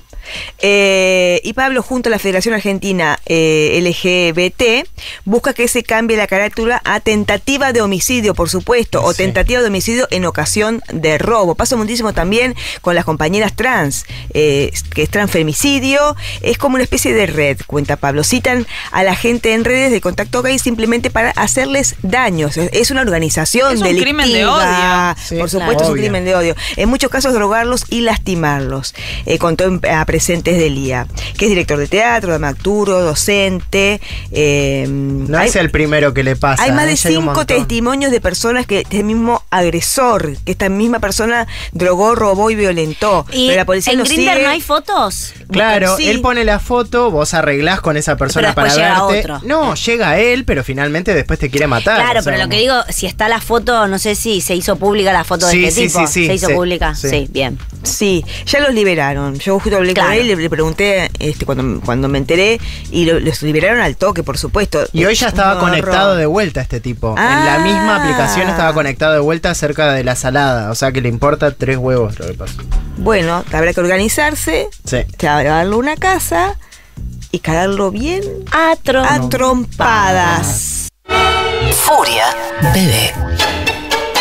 S3: Eh, y Pablo, junto a la Federación Argentina eh, LGBT, busca que se cambie la carátula a tentativa de homicidio, por supuesto, o
S4: Sí.
S3: tentativa de homicidio en ocasión de robo. Pasa muchísimo también con las compañeras trans, eh, que es transfemicidio. Es como una especie de red, cuenta Pablo. Citan a la gente en redes de contacto gay simplemente para hacerles daños. Es- una organización
S5: Es un
S3: delictiva.
S5: crimen de odio.
S4: Sí,
S3: por
S4: claro.
S3: supuesto, es un crimen de odio. En muchos casos drogarlos y lastimarlos. Eh, contó a presentes del IA, que es director de teatro, dramaturgo, docente. eh,
S4: No
S3: hay,
S4: es el primero que le pasa.
S3: hay más de
S4: ¿eh? Un
S3: cinco testimonios de personas que este mismo agresor, que esta misma persona drogó, robó y violentó.
S2: ¿Y
S3: Pero la policía
S2: en
S3: no
S2: Grindr
S3: sigue.
S2: no hay fotos?
S4: Claro,
S3: Sí.
S4: él pone la foto, vos arreglás con esa persona
S2: Pero
S4: para
S2: llega
S4: verte.
S2: otro.
S4: No, llega él, pero finalmente después te quiere matar.
S2: Claro,
S4: o sea,
S2: pero lo que digo, si está la foto, no sé si se hizo pública la foto
S4: Sí,
S2: de este
S4: sí,
S2: tipo.
S4: sí, sí,
S2: se hizo
S4: sí,
S2: pública.
S4: sí.
S2: Sí, bien.
S3: Sí, ya los liberaron. Yo justo hablé
S2: Claro.
S3: Y le, le pregunté este, cuando, cuando me enteré y lo, los liberaron al toque, por supuesto.
S4: Y hoy ya estaba conectado
S3: horror.
S4: de vuelta este tipo. En
S3: Ah.
S4: la misma aplicación estaba conectado de vuelta cerca de la salada. O sea que le importa tres huevos lo que pasó.
S3: Bueno, habrá que organizarse,
S4: Sí.
S3: darle una casa y cagarlo bien
S2: a,
S3: a trompadas.
S19: Furia, bebé.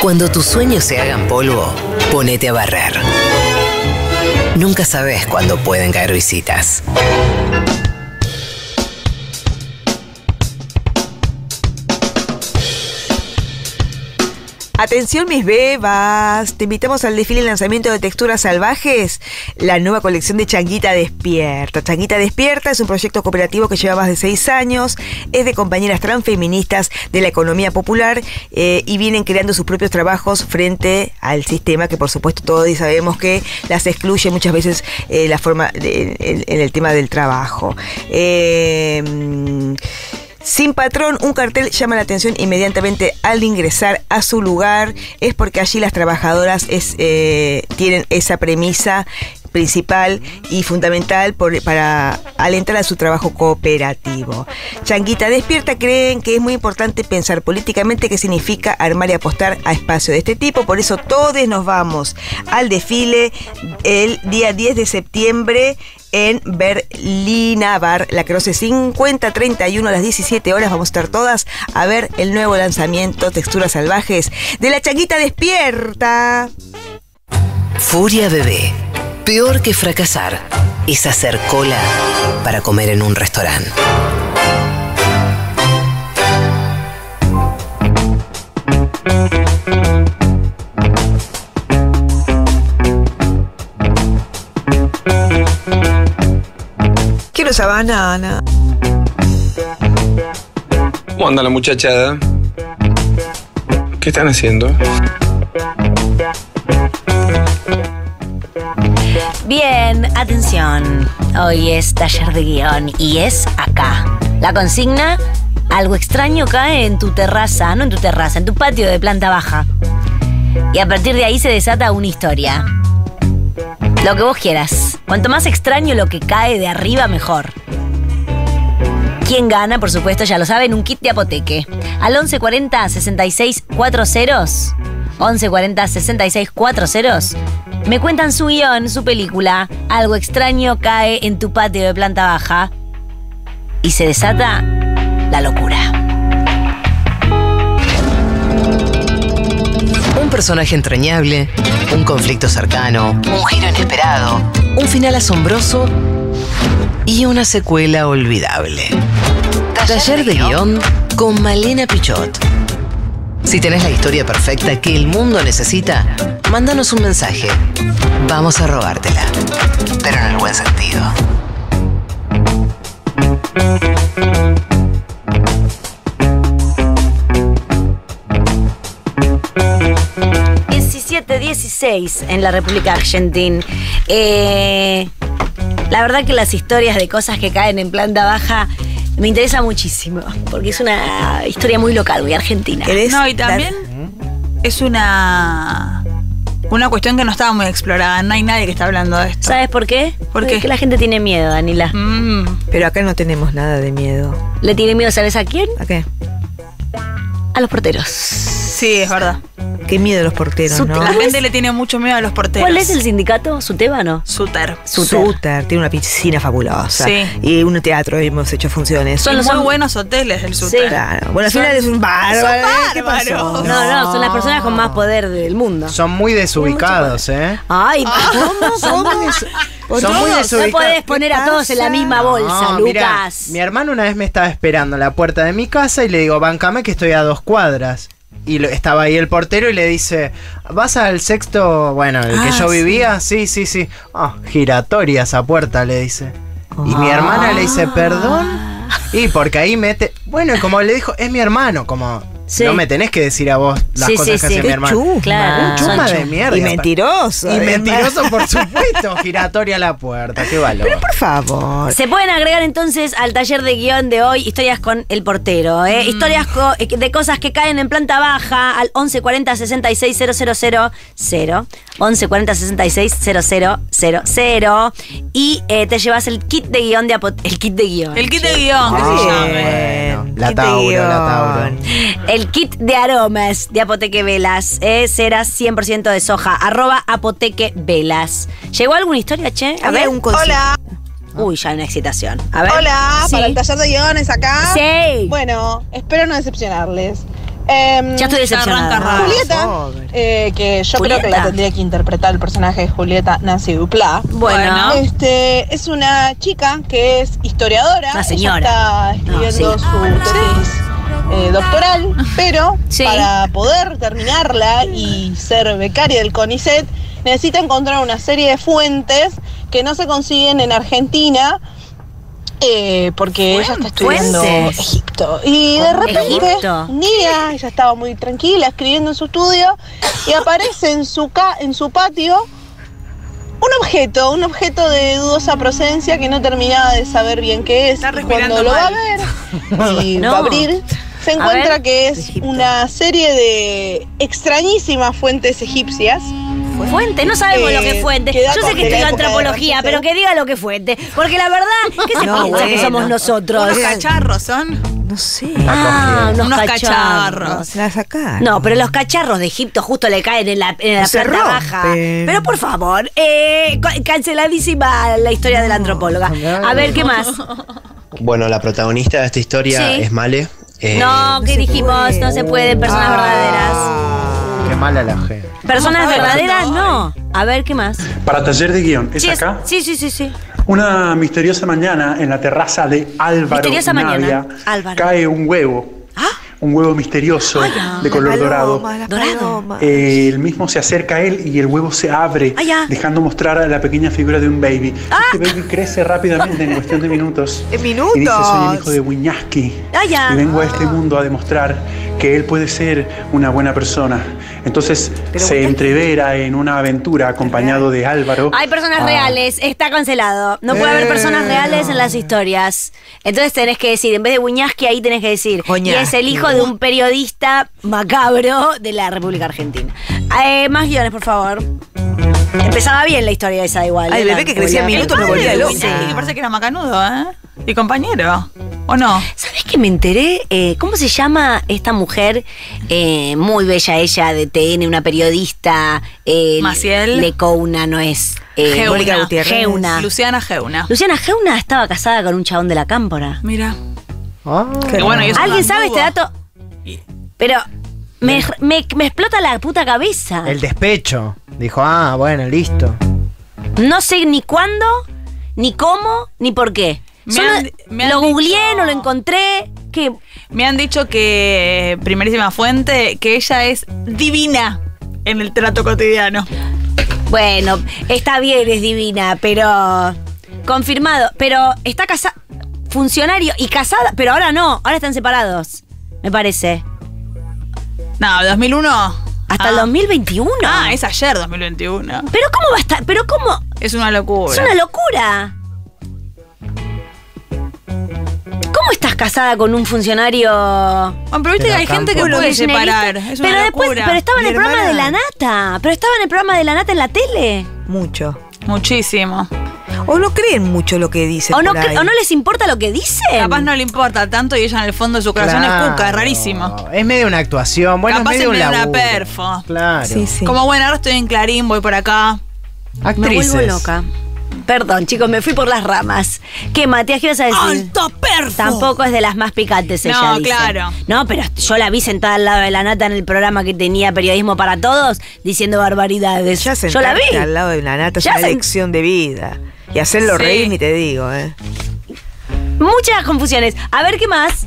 S19: Cuando tus sueños se hagan polvo, ponete a barrer. Nunca sabes cuándo pueden caer visitas.
S3: Atención mis bebas, te invitamos al desfile y lanzamiento de Texturas Salvajes, la nueva colección de Changuita Despierta. Changuita Despierta es un proyecto cooperativo que lleva más de seis años, es de compañeras transfeministas de la economía popular eh, y vienen creando sus propios trabajos frente al sistema que por supuesto todos sabemos que las excluye muchas veces eh, la forma en, el tema del trabajo. Eh, sin patrón, un cartel llama la atención inmediatamente al ingresar a su lugar. Es porque allí las trabajadoras eh, tienen esa premisa principal y fundamental para alentar a su trabajo cooperativo. Changuita Despierta creen que es muy importante pensar políticamente qué significa armar y apostar a espacios de este tipo. Por eso todos nos vamos al desfile el día 10 de septiembre en Berlina Bar, la Croce 5031 a las 17 horas. Vamos a estar todas a ver el nuevo lanzamiento Texturas Salvajes de la Changuita Despierta.
S19: Furia bebé. Peor que fracasar es hacer cola para comer en un restaurante.
S3: Quiero esa banana.
S22: ¿Cómo anda la muchachada? ¿Qué están haciendo?
S2: Bien, atención. Hoy es taller de guion y es acá. La consigna, algo extraño cae en tu terraza, no en tu terraza, en tu patio de planta baja. Y a partir de ahí se desata una historia. Lo que vos quieras. Cuanto más extraño lo que cae de arriba, mejor. ¿Quién gana? Por supuesto, ya lo saben, un kit de apoteque. Al 1140 6640 1140 6640 me cuentan su guion, su película. Algo extraño cae en tu patio de planta baja y se desata la locura.
S19: Un personaje entrañable, un conflicto cercano, un giro inesperado, un final asombroso y una secuela olvidable. Taller de guion con Malena Pichot. Si tenés la historia perfecta que el mundo necesita, mándanos un mensaje. Vamos a robártela. Pero en el buen sentido.
S2: 17-16 en la República Argentina. Eh, la verdad que las historias de cosas que caen en planta baja me interesa muchísimo, porque es una historia muy local, muy argentina.
S5: No, y también es una una cuestión que no estaba muy explorada. No hay nadie que está hablando de esto.
S2: ¿Sabes por qué?
S5: ¿Por
S2: Porque la gente tiene miedo, Danila.
S3: Pero acá no tenemos nada de miedo.
S2: ¿Le tiene miedo, sabes a quién?
S3: ¿A qué?
S2: A los porteros.
S5: Sí, es verdad.
S3: Qué miedo los porteros, ¿no?
S5: La gente le tiene mucho miedo a los porteros.
S2: ¿Cuál es el sindicato? ¿Suteba no?
S5: Suter.
S3: Suter. tiene una piscina fabulosa.
S5: Sí.
S3: Y un teatro hemos hecho funciones.
S5: Son los muy buenos hoteles del Suter.
S3: Claro. Bueno, al
S5: Son-
S3: final es un bárbaro.
S5: Son.
S3: ¿Qué pasó?
S2: No, no, son las personas con más poder del mundo.
S4: Son muy desubicados, ¿eh?
S2: Ay, ¿cómo?
S4: Son muy, desu- son muy
S2: No
S4: desubicados.
S2: podés poner a todos en la misma bolsa,
S4: No, mirá,
S2: Lucas.
S4: mi hermano una vez me estaba esperando a la puerta de mi casa y le digo, bancame que estoy a dos cuadras. Y lo- estaba ahí el portero y le dice, ¿vas al sexto? Bueno, el que
S5: Ah,
S4: yo
S5: sí.
S4: vivía, sí, sí, sí. Ah, giratoria esa puerta, le dice. Y mi hermana le dice, ¿perdón? Y porque ahí mete. Bueno, y como le dijo, es mi hermano, como
S2: Sí.
S4: No me tenés que decir a vos las
S2: Sí,
S4: cosas
S2: sí,
S4: que
S2: sí.
S4: hace mi hermano.
S2: chusma, claro.
S4: Un chusma
S2: Son
S4: de mierda.
S3: Y mentiroso.
S4: Y
S3: además.
S4: mentiroso, por <laughs> supuesto. Giratoria a la puerta. Qué valor.
S3: Por favor.
S2: Se pueden agregar entonces al taller de guion de hoy historias con el portero, ¿eh? historias co- eh, de cosas que caen en planta baja al 1140 66 000 1140 66 000 y eh, te llevas el kit de guion de apo- el kit de guion.
S5: El kit de guion, que
S4: Ah,
S5: se llame.
S4: bueno. La
S3: Kit de
S4: Tauro, la
S3: guion.
S4: Tauro.
S2: El kit de aromas de Apoteque Velas. Eh, cera 100% de soja. Arroba Apoteque Velas. ¿Llegó alguna historia, che? A ver.
S3: un consejo.
S23: Hola,
S2: Uy, ya hay una excitación. A ver.
S23: hola,
S2: Sí.
S23: para el taller de guiones acá.
S2: Sí.
S23: Bueno, espero no decepcionarles. Em,
S2: Ya estoy decepcionada.
S5: arranca.
S23: Julieta, eh, que yo creo que la tendría que interpretar el personaje de Julieta Nancy Duplá.
S2: Bueno.
S23: Este, es una chica que es historiadora.
S2: Una
S23: Ella
S2: señora.
S23: está escribiendo
S2: No, sí.
S23: su tesis eh, doctoral, pero
S2: Sí.
S23: para poder terminarla y ser becaria del CONICET, necesita encontrar una serie de fuentes que no se consiguen en Argentina. eh, porque ella está estudiando
S2: Fuentes.
S23: Egipto. Y de repente,
S2: Egipto.
S23: un día, ella estaba muy tranquila escribiendo en su estudio y aparece en su, ca en su patio un objeto, un objeto de dudosa procedencia que no terminaba de saber bien qué es.
S5: Está
S23: Y Cuando lo va a ver <laughs> y
S2: No.
S23: va a abrir, se encuentra
S2: ver.
S23: que es una serie de extrañísimas fuentes egipcias.
S2: Fuente, no sabemos
S23: Eh,
S2: lo que es fuente.
S23: que
S2: Yo sé que estudio antropología, pero que diga lo que es fuente. Porque la verdad, ¿qué se <laughs>
S3: No,
S2: piensa que
S3: bueno.
S2: somos nosotros?
S5: Unos cacharros son.
S3: No sé.
S2: Ah, unos,
S5: Unos
S2: cacharros.
S5: cacharros.
S3: La sacaron.
S2: No, pero los cacharros de Egipto justo le caen en la, en la planta baja. Pero por favor, eh, ca- canceladísima la historia de la antropóloga. A ver, ¿qué más?
S24: Bueno, la protagonista de esta historia
S2: Sí.
S24: es Male. Eh,
S2: No, ¿qué
S3: se
S2: dijimos?
S3: puede.
S2: No se puede, personas
S3: Ah.
S2: verdaderas.
S4: Qué mala la gente.
S2: Personas verdaderas,
S5: no.
S2: no. A ver, ¿qué más?
S25: Para taller de guion, ¿es
S2: Sí, es-
S25: acá?
S2: sí, sí, sí, sí.
S25: Una misteriosa mañana en la terraza de Álvaro
S2: Misteriosa
S25: Navia,
S2: mañana, Álvaro.
S25: cae un huevo. Un huevo misterioso de color dorado.
S2: Dorado.
S25: Eh, el mismo se acerca a él y el huevo se abre,
S2: Ah, ya.
S25: dejando mostrar a la pequeña figura de un baby. Este baby crece rápidamente en cuestión de minutos. <laughs>
S3: En
S25: Y dice, soy el
S3: minutos.
S25: hijo de Wiñaski.
S2: Ah.
S25: Y vengo a este mundo a demostrar que él puede ser una buena persona. Entonces se entrevera en una aventura acompañado de Álvaro.
S2: Hay personas
S25: Ah.
S2: reales, está cancelado. No puede haber personas
S3: Eh,
S2: reales en las historias. Entonces tenés que decir, en vez de Buñaski, ahí tenés que decir. Y
S3: Oñaski.
S2: es el hijo de un periodista macabro de la República Argentina. Eh, más guiones, por favor. Empezaba bien la historia esa igual.
S3: Ay,
S2: ¿eh?
S3: el bebé
S2: La-
S3: que crecía en minutos me volvía.
S2: Buñaski.
S5: Sí, que parece que era macanudo, ¿eh? Y compañero. ¿O no?
S2: ¿Sabés que me enteré? Eh, ¿Cómo se llama esta mujer? Eh, muy bella ella, de TN, una periodista. Eh,
S5: Maciel.
S2: Lecouna, no es. Eh,
S5: Geuna.
S2: Geuna.
S5: Luciana Geuna.
S2: Luciana Geuna estaba casada con un chabón de la cámpora.
S5: Mira.
S4: Ah.
S5: Bueno, y
S2: ¿Alguien sabe este dato? Pero me, me- me explota la puta cabeza.
S4: El despecho. Dijo, ah, bueno, listo.
S2: No sé ni cuándo, ni cómo, ni por qué.
S5: Me han- me
S2: lo
S5: dicho-
S2: googleé, no lo encontré. Que
S5: Me han dicho que, primerísima fuente, que ella es divina en el trato cotidiano.
S2: Bueno, está bien, es divina, pero. Confirmado. Pero está casada. Funcionario y casada, pero ahora no, ahora están separados. Me parece.
S5: No, 2001.
S2: Hasta el 2021.
S5: Ah, es ayer 2021.
S2: Pero ¿cómo va a estar? ¿Pero cómo?
S5: Es una locura.
S2: Es una locura. ¿Cómo estás casada con un funcionario?
S5: Bueno, pero viste que hay gente que
S2: Bueno,
S5: puede separar. Es una
S2: pero después,
S5: locura.
S2: pero estaba en
S3: Mi
S2: el programa de la
S3: hermana-
S2: nata. Pero estaba en el programa de la nata en la tele.
S3: Mucho.
S5: Muchísimo.
S3: O no creen mucho lo que dicen.
S2: ¿O no,
S3: por
S2: cre-
S3: ahí.
S2: o no les importa lo que dicen?
S5: Capaz no le importa tanto y ella en el fondo de su corazón es cuca, es rarísimo.
S4: Es medio una actuación. Bueno,
S5: Capaz
S4: es medio un
S5: una
S4: laburo.
S5: perfo.
S4: Claro.
S3: Sí, sí.
S5: Como bueno, ahora estoy en Clarín, voy por acá.
S4: Actrices.
S2: Me vuelvo loca. Perdón, chicos, me fui por las ramas. ¿Qué, Matías, qué ibas a decir?
S5: ¡Alto perfo!
S2: Tampoco es de las más picantes, ella
S5: No,
S2: dice.
S5: claro.
S2: No, pero yo la vi sentada al lado de la nata en el programa que tenía Periodismo para Todos, diciendo barbaridades.
S3: Ya
S2: yo la vi.
S3: al lado de la nata es
S2: Ya
S3: una de vida. Y hacerlo
S5: Sí.
S3: reír ni te digo, ¿eh?
S2: Muchas confusiones. A ver, ¿qué más?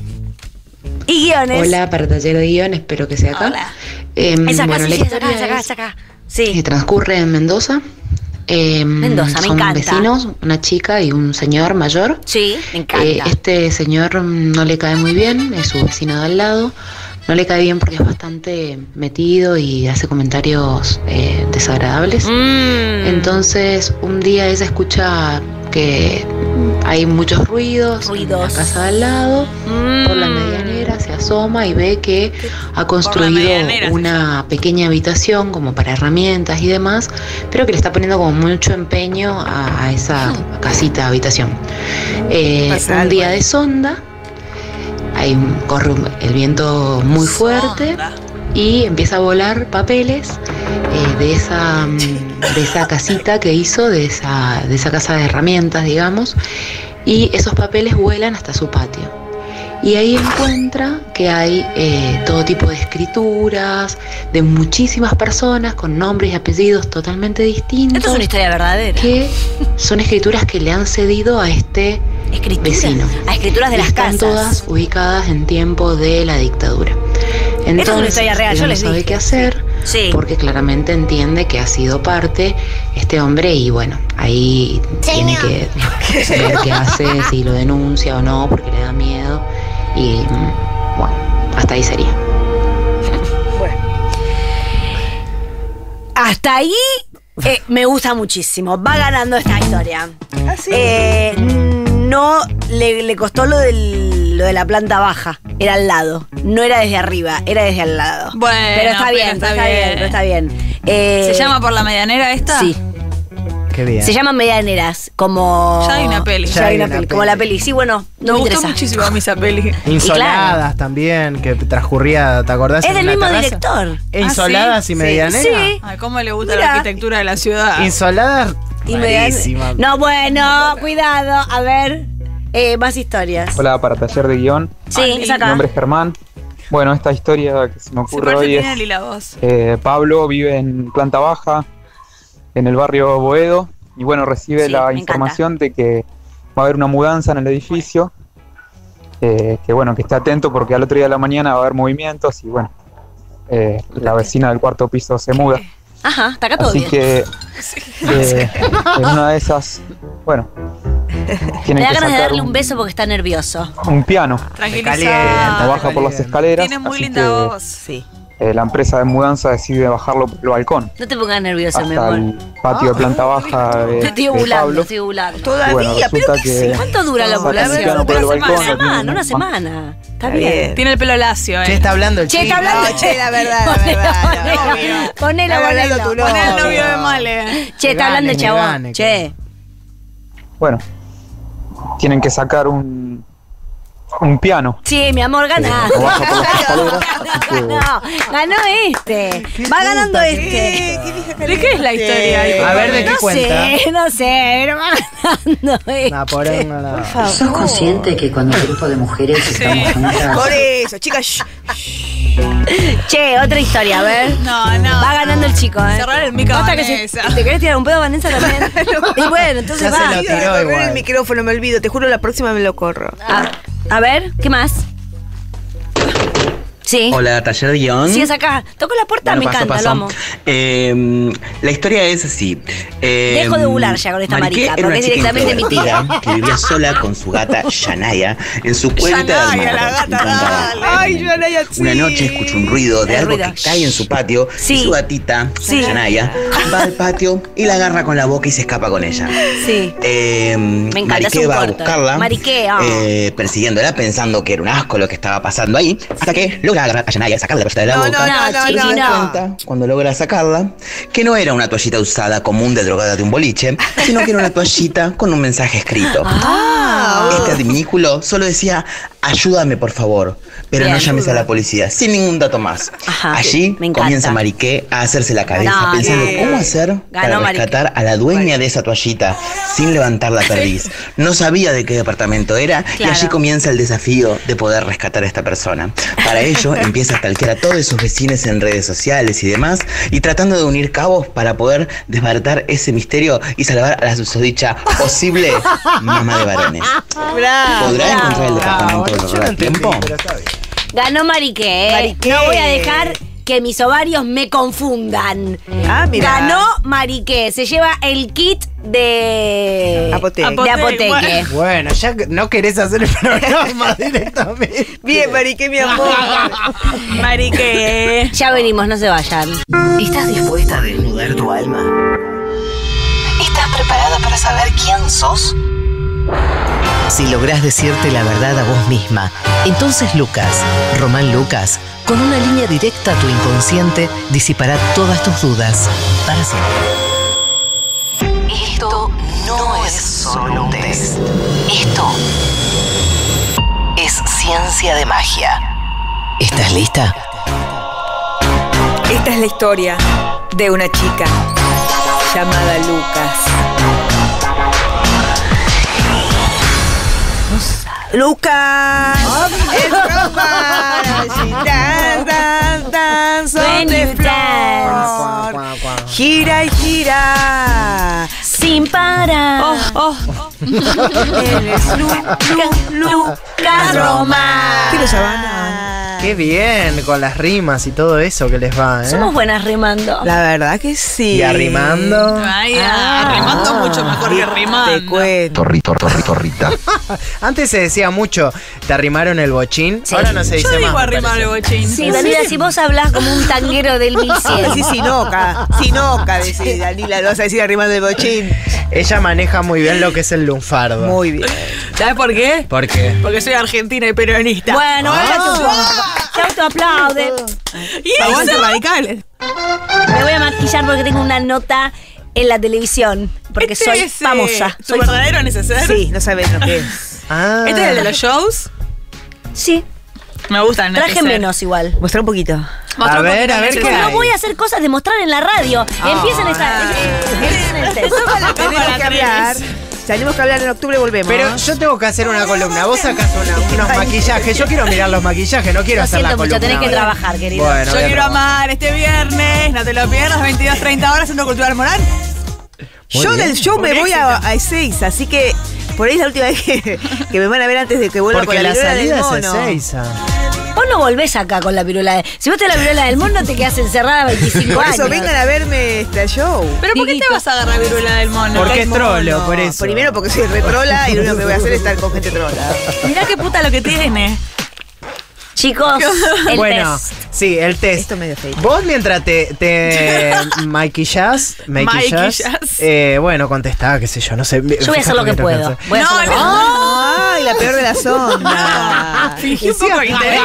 S2: Y guiones.
S21: Hola, para taller de guion, espero que sea acá.
S2: Hola.
S21: Em,
S2: Es acá,
S21: bueno,
S2: sí,
S21: la
S2: sí, es acá,
S21: historia
S2: es acá,
S21: es-
S2: acá. Sí.
S21: eh, transcurre en Mendoza. Em,
S2: Mendoza, me
S21: son
S2: encanta.
S21: vecinos, una chica y un señor mayor.
S2: Sí, me encanta.
S21: Eh, este señor mm, no le cae muy bien, es su vecino de al lado,
S26: no le cae bien porque es bastante metido y hace comentarios eh, desagradables. Entonces, un día ella escucha que hay muchos ruidos, en la casa de al lado, por la medianera, se asoma y ve que ha construido una pequeña habitación como para herramientas y demás, pero que le está poniendo como mucho empeño a, a esa casita, habitación. Eh, un día de sonda, hay corre el viento muy fuerte y empieza a volar papeles eh, de esa mm, de esa casita que hizo de esa de esa casa de herramientas digamos y esos papeles vuelan hasta su patio y ahí encuentra que hay eh, todo tipo de escrituras de muchísimas personas con nombres y apellidos totalmente distintos.
S2: Esto es una historia verdadera.
S26: Que son escrituras que le han cedido a este vecino.
S2: A escrituras de
S26: Y
S2: las
S26: están
S2: casas.
S26: todas ubicadas en tiempo de la dictadura.
S2: Es una
S26: Entonces,
S2: historia real, yo
S26: no
S2: les
S26: sabe
S2: dije.
S26: qué hacer porque claramente entiende que ha sido parte este hombre y bueno, ahí tiene que <laughs> saber qué hace, si lo denuncia o no, porque le da miedo y mm, bueno, hasta ahí sería.
S2: Hasta ahí eh, me gusta muchísimo. Va ganando esta historia.
S3: ¿Ah,
S2: Eh, no le, le costó lo, del- lo de la planta baja. Era al lado. No era desde arriba, era desde al lado.
S5: Bueno,
S2: pero está
S5: pero
S2: bien,
S5: está
S2: está, bien.
S5: bien.
S2: pero está bien. Eh,
S5: ¿Se llama por la medianera esta?
S2: Sí.
S4: Qué bien.
S2: Se llaman medianeras, como.
S5: Ya hay una peli.
S2: Ya, hay una peli, como la peli. Sí, bueno, no me,
S5: me gustó
S2: interesa.
S5: muchísimo a mí esa peli. <laughs>
S4: Insoladas también, que transcurría, ¿te acordás?
S2: Es del mismo
S4: terraza?
S2: director.
S4: ¿E Insoladas
S5: ¿Ah,
S4: y
S5: sí?
S4: medianera.
S2: Sí.
S5: Ay, ¿cómo le gusta la arquitectura de la ciudad?
S4: Insoladas,
S2: Y median-
S4: rarísima.
S2: No, bueno, cuidado. A ver, eh, más historias.
S27: Hola, para taller de guion.
S2: Sí,
S27: Mi nombre es Germán. Bueno, esta historia que se me ocurre hoy es... eh, Pablo vive en planta baja, en el barrio Boedo, y bueno, recibe
S2: Sí,
S27: la información de que va a haber una mudanza en el edificio. eh, que bueno, que esté atento porque al otro día de la mañana va a haber movimientos y bueno, eh, la vecina del cuarto piso se muda.
S2: Ajá, está acá todo
S27: Así
S2: bien.
S27: que <laughs> eh, <laughs> en una de esas, bueno,
S2: Me <laughs>
S27: tienen
S2: da
S27: que
S2: ganas de darle un
S27: un,
S2: beso porque está nervioso.
S27: un piano.
S5: Tranquilizado.
S27: baja por las escaleras.
S5: Tiene muy linda
S27: que,
S5: voz.
S2: Sí.
S27: eh, la empresa de mudanza decide bajarlo por el balcón
S2: No te pongas nervioso, mi
S27: hasta
S2: amor.
S27: el patio de planta baja de,
S2: Te estoy
S27: Pablo.
S2: estoy ovulando.
S27: Todavía, Bueno, pero resulta ¿qué que-
S2: ¿Cuánto dura la
S27: el el
S2: Una
S27: balcón,
S2: semana, una semana. Está
S3: bien.
S2: bien.
S5: Tiene el pelo lacio, eh.
S4: Che, está hablando el
S2: Che,
S4: chico.
S2: está hablando.
S3: No, che, la verdad, la verdad.
S2: Ponelo,
S3: Está hablando
S2: ponelo.
S5: al
S3: novio.
S5: de Male.
S2: Che, está hablando el chabón. Che.
S27: Bueno, tienen que sacar un, un piano.
S2: Sí, mi amor,
S27: por que-
S2: No, ganó este. Va ganando este.
S5: ¿De qué es la historia?
S4: A ver, ¿de qué
S2: no
S4: cuenta?
S2: sé, no sé, pero va ganando este.
S4: Una poronga, la-
S21: ¿Sos consciente que cuando un grupo de mujeres estamos juntas
S3: Por eso, chicas.
S2: Che, otra historia, a ver.
S5: No, no.
S2: Va ganando el chico, ¿eh?
S5: Cerrar el micro a
S2: Basta que si
S5: Vanessa.
S2: te querés tirar un pedo Vanessa también. Y bueno, entonces
S4: Ya se
S2: va.
S4: lo tiró igual.
S3: el micrófono, me olvido. Te juro, la próxima me lo corro.
S2: A ver, ¿qué más? Sí.
S28: Hola, taller de guion.
S2: Sí, es acá. Toco la puerta,
S28: Bueno,
S2: me
S28: paso,
S2: encanta,
S28: paso.
S2: lo amo.
S28: Eh, la historia es así. Eh,
S2: Dejo de ovular ya con esta
S28: Mariqué
S2: marica, porque es directamente mi tía.
S28: Que vivía sola con su gata <laughs> Yanaya en su cuenta de
S3: Yanaya, la gata, dale. Ay, Yanaya, sí.
S28: Una noche escucha un ruido de
S2: El
S28: algo
S2: ruido.
S28: que cae en su patio
S2: Sí.
S28: y su gatita,
S2: Sí.
S28: Yanaya, <laughs> va al patio y la agarra con la boca y se escapa con ella.
S2: Sí.
S28: Eh,
S2: Me encanta,
S28: Mariqué
S2: es un
S28: va a buscarla,
S2: Mariqué,
S28: eh, persiguiéndola, pensando que era un asco lo que estaba pasando ahí, hasta que logra agarrar a Yanaya, sacarla de la
S3: No,
S28: boca.
S3: no, no, no,
S28: y
S3: no,
S28: se da cuenta, cuando logra sacarla, que no era una toallita usada común de drogada de un boliche, sino que era una toallita con un mensaje escrito.
S3: Ah,
S28: Este adminículo solo decía, ayúdame por favor, pero
S2: Bien.
S28: no llames a la policía, sin ningún dato más.
S2: Ajá,
S28: Allí
S2: me
S28: comienza Mariqué a hacerse la cabeza,
S2: No,
S28: pensando cómo hacer para
S2: Mariqué.
S28: rescatar a la dueña de esa toallita sin levantar la perdiz. No sabía de qué departamento era y allí comienza el desafío de poder rescatar a esta persona. Para ello <laughs> empieza a stalkear a todos sus vecinos en redes sociales y demás y tratando de unir cabos para poder desbaratar ese misterio y salvar a la susodicha posible mamá de varones.
S3: Bravo.
S28: ¿Podrá encontrar el departamento Tiempo?
S2: Ganó Mariqué. ¿eh?
S3: Mariqué.
S2: No voy a dejar que mis ovarios me confundan.
S3: Ah, mira.
S2: Ganó Mariqué. Se lleva el kit de
S3: Apoteque.
S2: De apoteque.
S4: Bueno, ya no querés hacer el programa <laughs> directamente.
S3: Bien, Mariqué, mi amor. <laughs>
S5: Marique.
S2: Ya venimos, no se vayan.
S19: ¿Estás dispuesta a desnudar tu alma? ¿Estás preparada para saber quién sos? Si lográs decirte la verdad a vos misma, entonces Lucas, Román Lucas, con una línea directa a tu inconsciente, disipará todas tus dudas para siempre. Esto no es solo un test. Esto es ciencia de magia. ¿Estás lista?
S3: Esta es la historia de una chica llamada Lucas. Lucas, es Roma. She dance, dance, dance on
S2: When
S3: the
S2: you
S3: floor.
S2: dance.
S3: Gira y gira.
S2: Sin parar.
S5: Oh,
S3: Eres Lu, Lu,
S2: Lucas Román.
S4: Qué bien, con las rimas y todo eso que les va, ¿eh?
S2: Somos buenas rimando.
S3: La verdad que sí.
S4: Y arrimando.
S5: Ay,
S2: Ah.
S5: rimando mucho mejor que rimando.
S3: Te cuento.
S24: Torrito, torrito, torrita. <laughs>
S4: Antes se decía mucho, te arrimaron el bochín. Ahora no se dice
S5: Yo digo
S4: más.
S5: arrimar el bochín.
S2: Sí, Danila, si vos hablas como un tanguero del 1100. <laughs>
S3: Sí, Sinoca. Sinoca, decís, Danila, lo vas a decir arrimando el bochín.
S4: Ella maneja muy bien lo que es el lunfardo.
S3: Muy bien.
S5: ¿Sabes por qué?
S4: ¿Por qué?
S5: Porque soy argentina y peronista.
S2: Bueno,
S4: Ah.
S2: te autoaplaude.
S5: Y
S3: Aguante
S5: eso.
S3: radicales.
S2: Me voy a maquillar porque tengo una nota en la televisión. Porque
S5: Este
S2: soy
S5: es, eh,
S2: famosa.
S5: ¿Tu
S2: Soy
S5: verdadero neceser?
S3: Sí, no sabes lo que es.
S4: Ah.
S5: ¿Este es el de los shows?
S2: Sí,
S5: Me gusta el
S2: traje
S5: neceser.
S2: menos igual.
S3: Mostrar un poquito.
S5: Mostra
S4: A
S5: un
S4: ver,
S5: poquito
S4: a ver qué.
S2: No
S4: hay.
S2: voy a hacer cosas de mostrar en la radio. Empiecen esta. Empiecen el <laughs> test.
S3: Tenemos que hablar. Tenemos que hablar en octubre, volvemos.
S4: Pero yo tengo que hacer una columna. Vos sacás una- <laughs> unos maquillajes. Yo quiero mirar los maquillajes, no quiero
S2: Lo
S4: hacer la
S2: siento mucho,
S4: columna.
S2: tenés que
S4: ahora.
S2: trabajar, querido.
S4: Bueno,
S5: Yo
S4: voy a
S5: quiero
S4: trabajar.
S5: amar este viernes, no te lo pierdas, 22, 30 horas, Centro Cultural Morán.
S4: Muy
S3: Yo
S4: bien.
S3: del show me voy a, a Ezeiza, así que por ahí es la última vez que, que me van a ver antes de que vuelva
S4: Porque
S3: con la,
S4: la
S3: viruela del
S4: salida es
S3: mono.
S4: Ezeiza.
S2: Vos no volvés acá con la viruela de. Si vos te la viruela del mundo, te quedas encerrada 25
S3: Por
S2: años.
S3: eso vengan a verme este show.
S5: ¿Pero por qué te vas a agarrar viruela del mono?
S4: Porque es trolo, por eso.
S3: Primero porque soy retrola y lo único que voy a hacer es estar con gente trola.
S5: Mirá qué puta lo que tiene.
S2: Chicos, <laughs> el
S4: bueno,
S2: test.
S4: sí, el test.
S3: Esto medio fake.
S4: Vos mientras te, te <laughs> maquillás, maquillás, eh, bueno, contestá, qué sé yo, no sé.
S2: Yo voy a hacer lo que puedo. Voy a
S5: No,
S2: hacer lo que
S5: no.
S3: Ay, la peor de las ondas. <laughs>
S5: Fingí un poco de interés.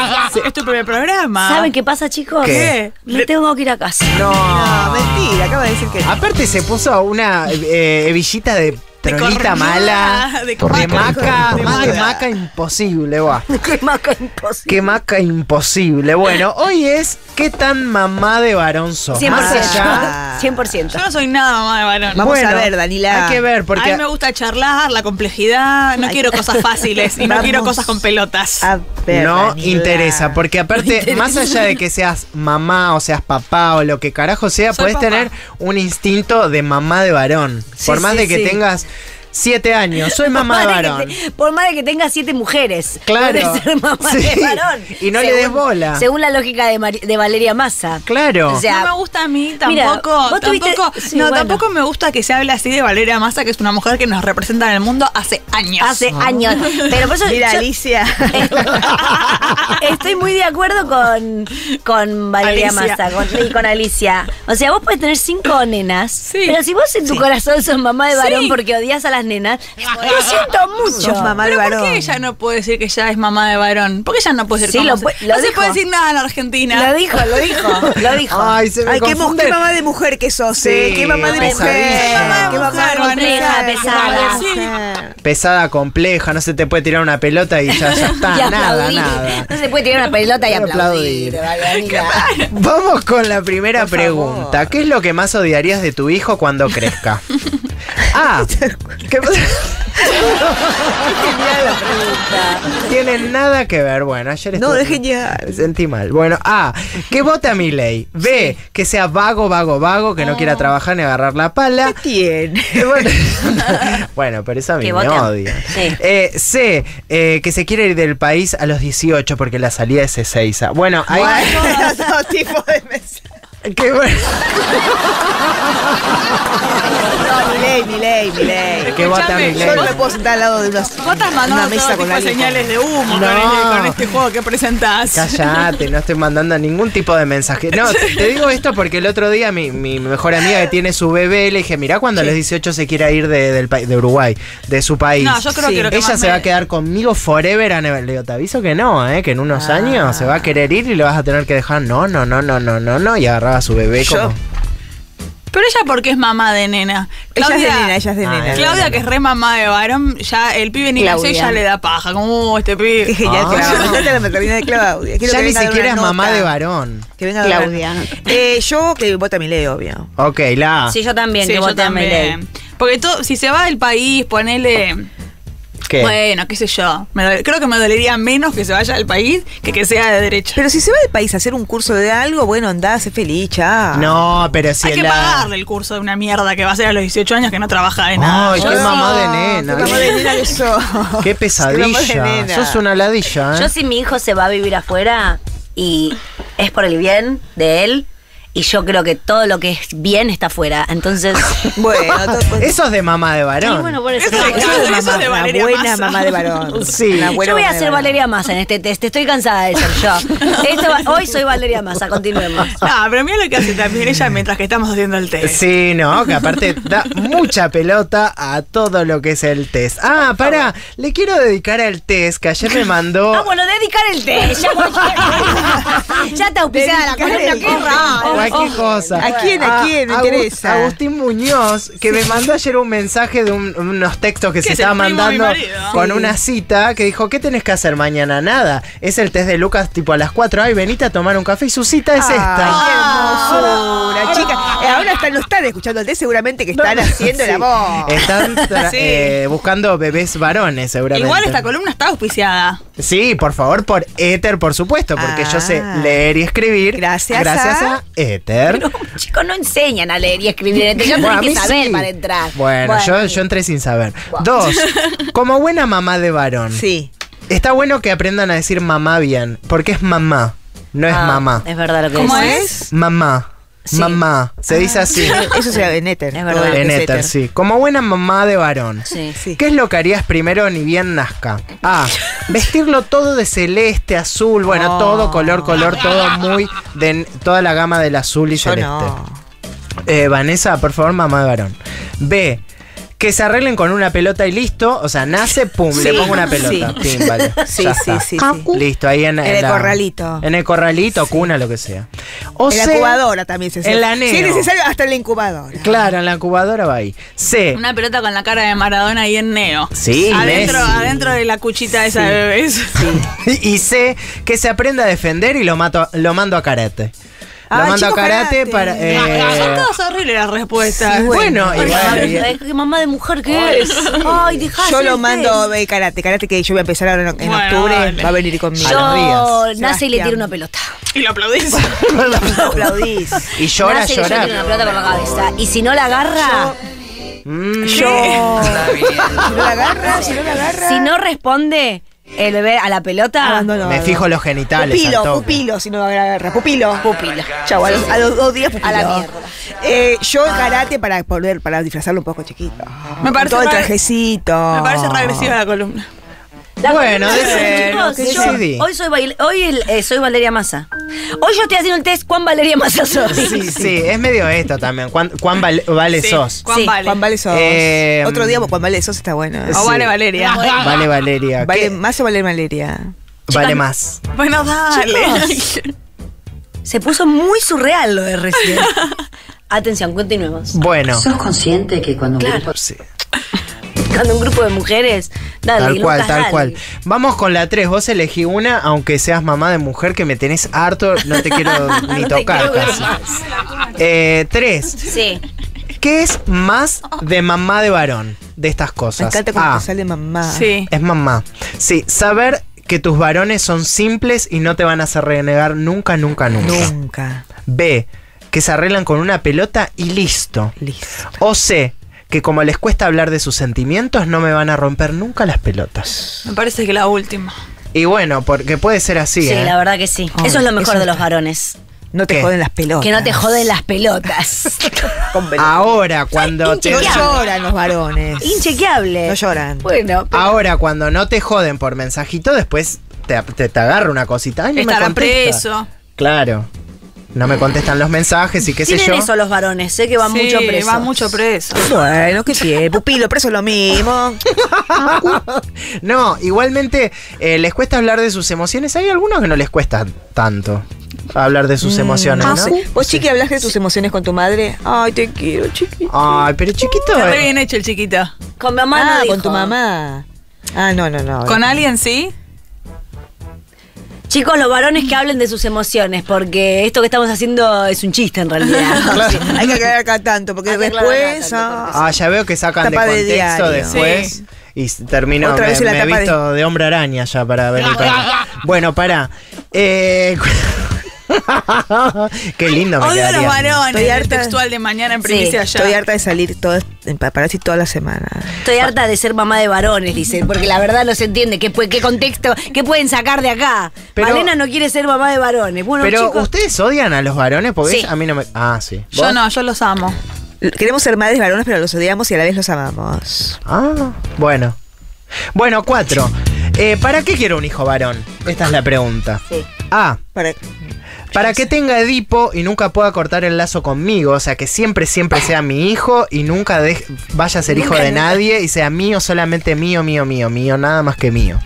S5: Es tu primer programa.
S2: ¿Saben qué pasa, chicos?
S4: ¿Qué?
S2: Me tengo que ir a casa.
S4: No.
S3: No, mentira, acaba de decir que no.
S4: Aparte se puso una eh, hebillita de
S5: cornuda,
S4: mala,
S5: de
S4: de maca,
S3: de
S4: más que
S3: maca.
S4: maca imposible, guau. <laughs>
S2: Qué maca imposible.
S4: Qué maca imposible. Bueno, hoy es ¿qué tan mamá de varón sos?
S2: 100%.
S4: Más allá. <laughs>
S2: 100%.
S5: Yo no soy nada mamá de varón.
S3: Vamos
S4: Bueno,
S3: a ver, Danila.
S4: Hay que ver,
S5: a
S4: porque
S5: mí me gusta charlar, la complejidad. No quiero cosas fáciles y no quiero cosas con pelotas.
S3: A ver,
S4: no
S3: Danila.
S4: interesa, porque aparte, más allá de que seas mamá o seas papá o lo que carajo sea,
S5: Soy
S4: puedes
S5: papá.
S4: tener un instinto de mamá de varón.
S3: Sí,
S4: Por más
S3: sí,
S4: de que
S3: sí.
S4: tengas siete años, soy <laughs> mamá de varón.
S2: te- por más de que tenga siete mujeres.
S4: Claro.
S2: Puede ser mamá
S4: Sí.
S2: de varón.
S4: Y no le des bola.
S2: Según la lógica de, de Valeria Massa.
S4: Claro.
S2: O sea,
S5: no me gusta a mí
S2: mira,
S5: tampoco.
S2: tuviste-
S5: tampoco
S2: sí,
S5: no,
S2: bueno.
S5: tampoco me gusta que se hable así de Valeria Massa, que es una mujer que nos representa en el mundo hace años.
S2: hace años. Pero por eso
S3: Mira,
S2: yo-
S3: Alicia. <laughs>
S2: Estoy muy de acuerdo con, con Valeria
S5: Alicia.
S2: Massa con, y con Alicia. O sea, vos puedes tener cinco nenas,
S5: Sí.
S2: pero si vos en tu corazón sos mamá de varón
S5: Sí.
S2: porque odias a las nenas, lo siento mucho.
S3: Sos mamá de
S5: Pero ¿por
S3: varón.
S5: qué ella no puede decir que ella es mamá de varón? ¿Por qué ella no puede decir
S2: Sí, lo
S5: se-
S2: lo
S5: No se puede decir nada en Argentina.
S2: Lo dijo, lo dijo, lo dijo. <laughs>
S4: Ay, se me
S3: Ay, qué, qué mamá de mujer que sos, eh.
S4: Sí,
S3: Qué mamá de
S4: pesadilla.
S3: mujer. Qué mamá de
S2: Compleja,
S3: mujer.
S2: pesada.
S5: Sí.
S4: Pesada, compleja, no se te puede tirar una pelota y ya, ya está. <laughs>
S2: Y
S4: nada,
S2: aplaudir.
S4: nada.
S2: No se puede tirar una pelota y aplaudir.
S4: aplaudir. <laughs> Vamos con la primera
S3: Por
S4: pregunta. ¿Qué es lo que más odiarías de tu hijo cuando crezca? A. ¿Qué pasa?
S3: Genial la pregunta.
S4: Tiene nada que ver. Bueno, ayer
S3: No, es genial.
S4: Me sentí mal. Bueno, A. Que vote a mi ley. B. Que sea vago, vago, vago, que no quiera trabajar ni agarrar la pala.
S3: ¿Quién?
S4: Bueno, <laughs> <laughs> bueno, pero eso a mí
S2: Que
S4: me odia.
S2: Sí.
S4: Eh, C. eh, que se quiere ir del país a los 18 porque la salida es Ezeiza. Bueno, ahí.
S3: Bueno, todo <laughs> tipo de mensajes.
S4: Qué bueno.
S3: No, mi ley, mi ley, mi ley.
S4: Que vota mi ley.
S3: Yo no me puedo sentar al lado de una,
S5: Vos estás
S3: una
S5: mandando
S3: mesa con alguien.
S5: señales de humo con,
S4: No.
S5: este, con este juego que presentás.
S4: Callate, no estoy mandando ningún tipo de mensaje. No, <laughs> te, digo esto porque el otro día mi, mi mejor amiga que tiene su bebé le dije, mirá cuando a los 18 se quiera ir de, del de Uruguay, de su país.
S5: No, yo creo que lo que
S4: Ella se
S5: me-
S4: va a quedar conmigo forever ever. Le digo, te aviso que no, ¿eh? que en unos
S3: Ah.
S4: años se va a querer ir y le vas a tener que dejar. No, no, no, no, no, no, no. Y a su bebé
S3: Yo-
S4: como.
S5: Pero ella porque es mamá de nena.
S3: Ella es de nena, ella es de
S4: Ah,
S3: nena.
S5: Claudia, que es re mamá de varón, ya el pibe ni nació y
S3: Claudia.
S5: ya le da paja. Como, "Uh, este pibe.
S3: Qué genial,
S4: Ah.
S3: Claudia. <laughs> La maternidad de Claudia. Quiero
S4: Ya
S3: que
S4: ni siquiera es
S3: una
S4: mamá
S3: nota.
S4: de varón.
S3: Que venga
S15: Claudia.
S3: Eh, yo que vota mi ley, obvio.
S4: Ok, la.
S2: Sí, yo también,
S5: Sí,
S2: que
S5: yo
S2: vote a mi ley.
S5: también. Porque todo, si se va del país, ponele.
S4: ¿Qué?
S5: Bueno, qué sé yo. Me creo que me dolería menos que se vaya del país que que sea de derecha.
S3: Pero si se va del país a hacer un curso de algo, bueno, andá, sé feliz, chao.
S4: No, pero si
S5: Hay que
S4: la-
S5: pagarle el curso de una mierda que va a ser a los 18 años que no trabaja de nada.
S4: Ay, qué mamá de nena. <laughs>
S3: Qué mamá de nena que sos.
S4: Qué pesadilla. Sos una ladilla, ¿eh?
S2: Yo si mi hijo se va a vivir afuera y es por el bien de él, y yo creo que todo lo que es bien está afuera. Entonces, <laughs>
S3: Bueno, <laughs> todo-
S4: Eso es de mamá de varón.
S2: Sí, bueno, por eso.
S5: Eso de
S3: eso es mamá,
S5: es de
S3: una
S5: Valeria
S3: buena
S5: Massa.
S3: mamá de varón. <laughs>
S4: Sí.
S2: Yo voy a ser. Valeria Massa en este test. Estoy cansada de ser yo. Esto va- hoy soy Valeria Massa, continuemos.
S5: No, pero mira lo que hace también ella mientras que estamos haciendo el test.
S4: Sí, no, que aparte da mucha pelota a todo lo que es el test. Ah, para, le quiero dedicar al test que ayer me mandó.
S2: Ah, bueno, dedicar el test. Ya, ya te auspiciada la columna, qué raro.
S4: Cualquier cosa.
S3: ¿A quién, a quién? Me interesa.
S4: Agustín Muñoz, que me mandó ayer un mensaje de un- unos textos que se
S5: es
S4: estaba mandando con
S3: Sí.
S4: una cita que dijo, ¿qué tenés que hacer mañana? Nada. Es el test de Lucas tipo a las 4. Ay, venite a tomar un café y su cita es
S3: Ay,
S4: esta.
S3: qué hermosura, chica. Eh, Ahora están, no están escuchando el test, seguramente que están haciendo
S4: Sí.
S3: el amor.
S4: Están eh, buscando bebés varones, seguramente.
S5: Igual esta columna está auspiciada.
S4: Sí, por favor, por Ether, por supuesto, porque yo sé
S3: Ah.
S4: leer y escribir.
S3: Gracias
S4: Gracias
S3: a-
S4: a,
S2: Pero, chicos, no enseñan a leer y escribir. Entonces, yo
S4: Bueno,
S2: que saber
S4: sí.
S2: para entrar.
S4: Bueno, Yo, yo entré sin saber. Dos, <laughs> como buena mamá de varón.
S3: Sí.
S4: Está bueno que aprendan a decir mamá bien, porque es mamá, no es
S2: Ah,
S4: mamá.
S2: Es verdad lo que
S5: ¿Cómo es?
S4: Mamá,
S2: Sí.
S4: mamá, se dice así. <laughs>
S3: Eso se llama en éter.
S2: Es verdad.
S4: En éter, sí. Como buena mamá de varón.
S2: Sí.
S3: Sí.
S4: ¿Qué es lo que harías primero ni bien nazca? A. Vestirlo todo de celeste, azul, bueno,
S3: Oh.
S4: todo color, color, todo muy de toda la gama del azul y
S3: Yo
S4: celeste.
S3: no.
S4: Eh, Vanessa, por favor, mamá de varón. B. Que se arreglen con una pelota y listo. O sea, nace, pum,
S3: Sí,
S4: le pongo una pelota.
S3: sí.
S4: Pim, vale. <laughs>
S3: Sí,
S4: ya
S3: sí,
S4: está.
S3: sí, sí.
S4: Listo, ahí en,
S3: En el
S4: la-
S3: corralito.
S4: En el corralito, cuna, lo que sea. O
S3: en la
S4: C,
S3: incubadora también se
S4: en la
S3: Si es
S4: neo.
S3: necesario, hasta en la incubadora.
S4: Claro, en la incubadora va ahí. C.
S5: Una pelota con la cara de Maradona ahí en Neo.
S4: Sí,
S5: Adentro,
S4: Messi.
S5: adentro de la cuchita esa de bebés. <laughs>
S4: Y C. Que se aprenda a defender y lo, mato, lo mando a karate. Lo
S3: Ah,
S4: mando a karate,
S3: karate.
S4: para. eh,
S5: Son todas horribles las respuestas.
S3: Sí,
S4: bueno, igual.
S2: qué mamá de mujer que es. Ay, dejá
S3: Yo lo mando eh, karate, karate que yo voy a empezar ahora en,
S5: Bueno,
S3: octubre, va a venir conmigo.
S4: A
S2: Yo
S4: días.
S2: nace y le tiro una pelota.
S5: Y lo aplaudís. <laughs>
S3: aplaudís.
S4: Y llora,
S2: nace y
S4: llora.
S2: tiro una pelota por la cabeza. Y si no la agarra,
S4: Mm,
S3: Yo. <laughs> Si no la agarra, si no la agarra.
S2: si no responde el bebé a la pelota,
S3: abandono.
S4: Me fijo los genitales. al
S3: Pupilo, pupilo, si no la agarra. Pupilo.
S2: Pupila.
S3: Chau, a los, a los dos días pupilo.
S2: A la mierda.
S3: Eh, yo karate para poder, para disfrazarlo un poco chiquito.
S5: Me parece
S3: Todo el trajecito.
S5: Me parece regresiva la columna.
S4: Bueno,
S2: columna
S4: de-
S2: de- chicos,
S4: ¿qué
S2: yo
S4: decidí?
S2: hoy soy, hoy el- eh, soy Valeria Massa. Hoy yo estoy haciendo el test ¿Cuán Valeria Massa soy?
S4: Sí, sí, es medio esto también. ¿Cuán, cuán vale, vale
S5: Sí.
S4: sos?
S5: ¿Cuán
S2: Sí,
S5: vale?
S3: Juan Vale Sos.
S4: Eh,
S3: Otro día Juan Vale Sos está bueno. ¿eh?
S5: O
S4: Sí.
S5: vale Valeria.
S4: Vale, Valeria.
S3: Vale
S4: ¿Qué?
S3: más o vale Valeria.
S4: Vale más.
S5: Bueno, dale.
S2: Se puso muy surreal lo de recién. Atención, continuemos.
S4: Bueno.
S21: ¿Sos consciente que cuando un
S2: Claro.
S21: grupo
S4: Sí,
S2: Cuando un grupo de mujeres. Dale,
S4: tal cual,
S2: Lucas,
S4: tal
S2: dale.
S4: cual. Vamos con la 3. Vos elegí una, aunque seas mamá de mujer, que me tenés harto, no te quiero <laughs> ni
S2: No
S4: tocar
S2: quiero
S4: casi. Eh, tres.
S2: Sí.
S4: ¿Qué es más de mamá de varón? de estas
S3: Me
S4: cosas.
S3: encanta cuando
S4: A.
S3: te sale mamá.
S5: Sí.
S4: Es mamá. Sí, saber que tus varones son simples y no te van a hacer renegar nunca, nunca, nunca.
S3: Nunca.
S4: B. Que se arreglan con una pelota y listo.
S3: Listo.
S4: O C. Que como les cuesta hablar de sus sentimientos, no me van a romper nunca las pelotas.
S5: Me parece que la última.
S4: Y bueno, porque puede ser así.
S2: Sí,
S4: ¿eh?
S2: la verdad que sí. Eso es lo mejor de los varones.
S3: No te
S4: ¿Qué?
S3: joden las pelotas.
S2: Que no te joden las pelotas. <laughs> <laughs>
S4: Ahora, cuando te.
S3: No lloran los varones.
S2: Inchequeable.
S3: No lloran.
S2: Bueno, pero-
S4: Ahora, cuando no te joden por mensajito, después te, te, te agarra una cosita. Ay, no
S5: preso.
S4: Claro. No me contestan los mensajes y qué sé
S2: tienen
S4: yo.
S2: eso los varones, sé que van
S5: Sí,
S2: mucho presos.
S5: va mucho preso.
S3: Bueno, ¿qué tiene? Pupilo, preso es lo mismo. <laughs>
S4: No, igualmente eh, les cuesta hablar de sus emociones. Hay algunos que no les cuesta tanto hablar de sus emociones,
S3: Ah,
S4: ¿no?
S3: sí. ¿Vos, Chiqui, hablaste de tus emociones con tu madre? Ay, te quiero, Chiqui.
S4: Ay, pero chiquito.
S5: Está
S4: eh,
S5: bien hecho el chiquito.
S2: Con mi mamá
S3: Ah,
S2: no
S3: con
S2: dijo.
S3: tu mamá. Ah, no, no, no.
S5: ¿Con alguien sí?
S2: Chicos, los varones que hablen de sus emociones, porque esto que estamos haciendo es un chiste en realidad. <laughs>
S3: Sí, Hay que aclarar acá tanto, porque después. ah,
S4: Ah, ya veo que sacan de
S3: Tapa de
S4: contexto después. Y termino,
S3: Otra
S4: me,
S3: vez en la
S4: me
S3: tapa
S4: visto de... hombre araña ya para ver el <laughs> Bueno, para. Eh, <laughs> Qué lindo me
S5: Odio a los varones.
S3: Estoy
S5: el
S3: harta-
S5: textual de mañana en
S2: Sí,
S5: primicia ya.
S3: Estoy harta de salir todo, en paparazzi toda la semana.
S2: Estoy harta de ser mamá de varones, dice, porque la verdad no se entiende qué, contexto, qué pueden sacar de acá.
S4: Pero-
S2: Malena no quiere ser mamá de varones. Bueno,
S4: Pero
S2: chicos,
S4: ustedes odian a los varones porque
S2: Sí.
S4: a mí no me. Ah, sí.
S5: Yo no, yo los amo.
S3: Queremos ser madres varones, pero los odiamos y a la vez los amamos.
S4: Ah, bueno. Bueno, cuatro. Eh, ¿Para qué quiero un hijo varón? Esta es la pregunta.
S2: Sí.
S4: A.
S3: Para,
S4: Para que tenga Edipo y nunca pueda cortar el lazo conmigo. O sea, que siempre, siempre sea mi hijo y nunca vaya a ser hijo de nadie y sea mío, solamente mío, mío, mío, mío, nada más que mío.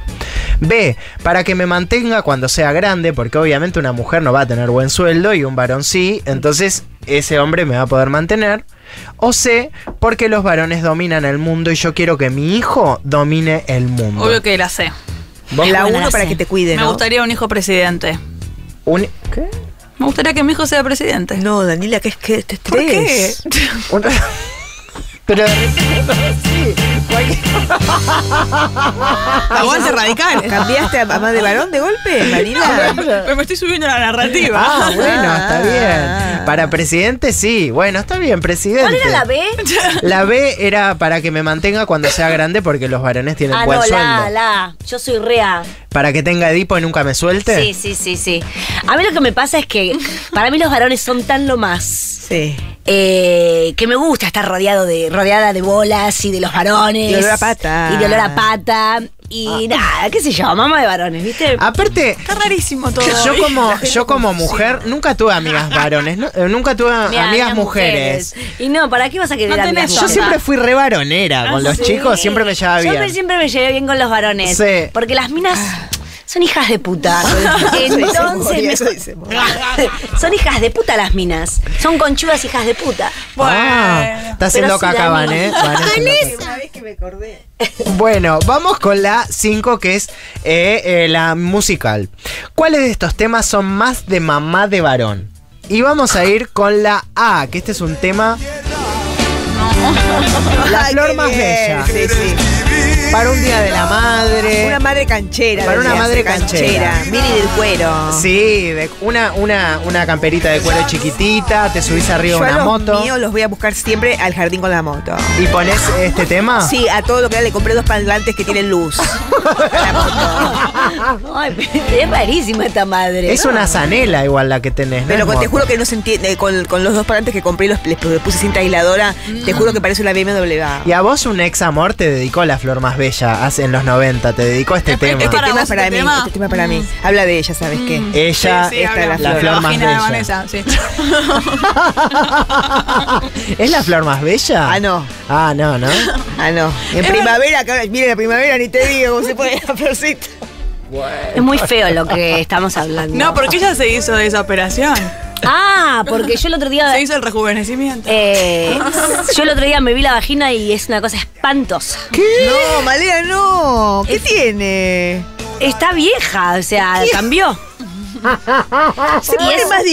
S4: B, para que me mantenga cuando sea grande, porque obviamente una mujer no va a tener buen sueldo y un varón sí, entonces ese hombre me va a poder mantener. O C, porque los varones dominan el mundo y yo quiero que mi hijo domine el mundo.
S5: Obvio que la sé.
S4: ¿Vos?
S3: la
S2: Bueno,
S3: uno
S2: la
S3: para
S2: sé.
S3: que te cuide,
S5: Me
S3: ¿no?
S5: gustaría un hijo presidente.
S4: Un- ¿Qué?
S5: Me gustaría que mi hijo sea presidente.
S3: No, Daniela, que es que te
S5: ¿Por qué?
S3: estrés. <laughs>
S4: Pero sí. <laughs>
S5: Aguante radical.
S3: ¿Cambiaste a mamá de varón de golpe, Marina? <laughs>
S5: Pero me estoy subiendo la narrativa.
S4: Ah, bueno,
S3: Ah.
S4: está bien. Para presidente sí. Bueno, está bien, presidente.
S2: ¿cuál era la B?
S4: La B era para que me mantenga cuando sea grande porque los varones tienen
S2: Ah,
S4: buen
S2: no,
S4: sueldo.
S2: la, la. Yo soy rea.
S4: Para que tenga Edipo y nunca me suelte.
S2: Sí, sí, sí, sí. A mí lo que me pasa es que para mí los varones son tan lo más.
S3: Sí.
S2: eh, que me gusta estar rodeado de, rodeada de bolas y de los varones.
S3: Y de olor a pata.
S2: Y de olor a pata. Y nada, qué sé yo, mamá de varones, ¿viste?
S4: Aparte,
S5: Está rarísimo todo.
S4: yo como, <laughs> yo como mujer nunca tuve amigas varones, no- eh, nunca tuve <laughs> amigas mujeres.
S2: Y no, ¿para qué vas a querer
S5: No
S2: amigas
S5: tenés
S4: Yo
S5: Yo
S4: siempre fui re varonera con
S2: Ah,
S4: los
S2: sí.
S4: chicos, siempre me llevaba
S2: Yo
S4: bien.
S2: me- siempre me llevé bien con los varones.
S4: Sí.
S2: Porque las minas son hijas de puta. <laughs> Entonces, me- <laughs> son hijas de puta las minas. Son conchudas hijas de puta.
S4: Ah, está haciendo caca, Van. ¿eh?
S3: Una vez que me acordé.
S4: Bueno, vamos con la 5 que es eh, eh, la musical. ¿Cuáles de estos temas son más de mamá de varón? Y vamos a ir con la A, que este es un tema... <laughs> La flor más
S3: bien.
S4: bella.
S3: Sí, sí.
S4: Para un día de la madre.
S3: Una madre canchera.
S4: Para una madre canchera.
S3: Mini del cuero.
S4: Sí, de una, una, una camperita de cuero chiquitita, te subís arriba
S3: Yo
S4: de
S3: a
S4: una
S3: los
S4: moto
S3: míos los voy a buscar siempre al jardín con la moto.
S4: y pones este tema.
S3: Sí, a todo lo que da le compré dos parlantes que tienen luz. A <laughs> la moto.
S2: Ay, pero es rarísima esta madre.
S4: Es una zanela igual la que tenés. ¿no?
S3: Pero te juro que no se entiende. Con, con los dos parlantes que compré y los, les puse cinta aisladora, te juro que parece una BMW.
S4: Y a vos un ex amor te dedicó la flor más bella hace en los 90, te dedicó a este
S5: Es-
S4: tema.
S5: es
S3: Este
S5: para
S3: tema
S5: vos
S3: es para
S5: este
S3: mí.
S5: tema?
S3: Este tema para mí. Habla de ella, ¿sabes qué?
S4: Ella,
S5: Sí, sí,
S3: esta es la
S4: flor más bella.
S5: Vanessa, sí. <laughs>
S4: ¿Es la flor más bella?
S3: Ah, no.
S4: Ah, no, ¿no? <laughs>
S3: Ah, no. En
S5: Es
S3: primavera, acá, mire la primavera, ni te digo cómo se pone la florcita.
S2: Es muy feo lo que estamos hablando.
S5: No, porque ella se hizo de esa operación.
S2: Ah, porque yo el otro día.
S5: Se hizo el rejuvenecimiento.
S2: eh, yo el otro día me vi la vagina y es una cosa espantosa.
S3: No, Malena, no. ¿Qué tiene?
S2: Está vieja, o sea, cambió. <laughs>
S3: Se
S2: es-
S3: más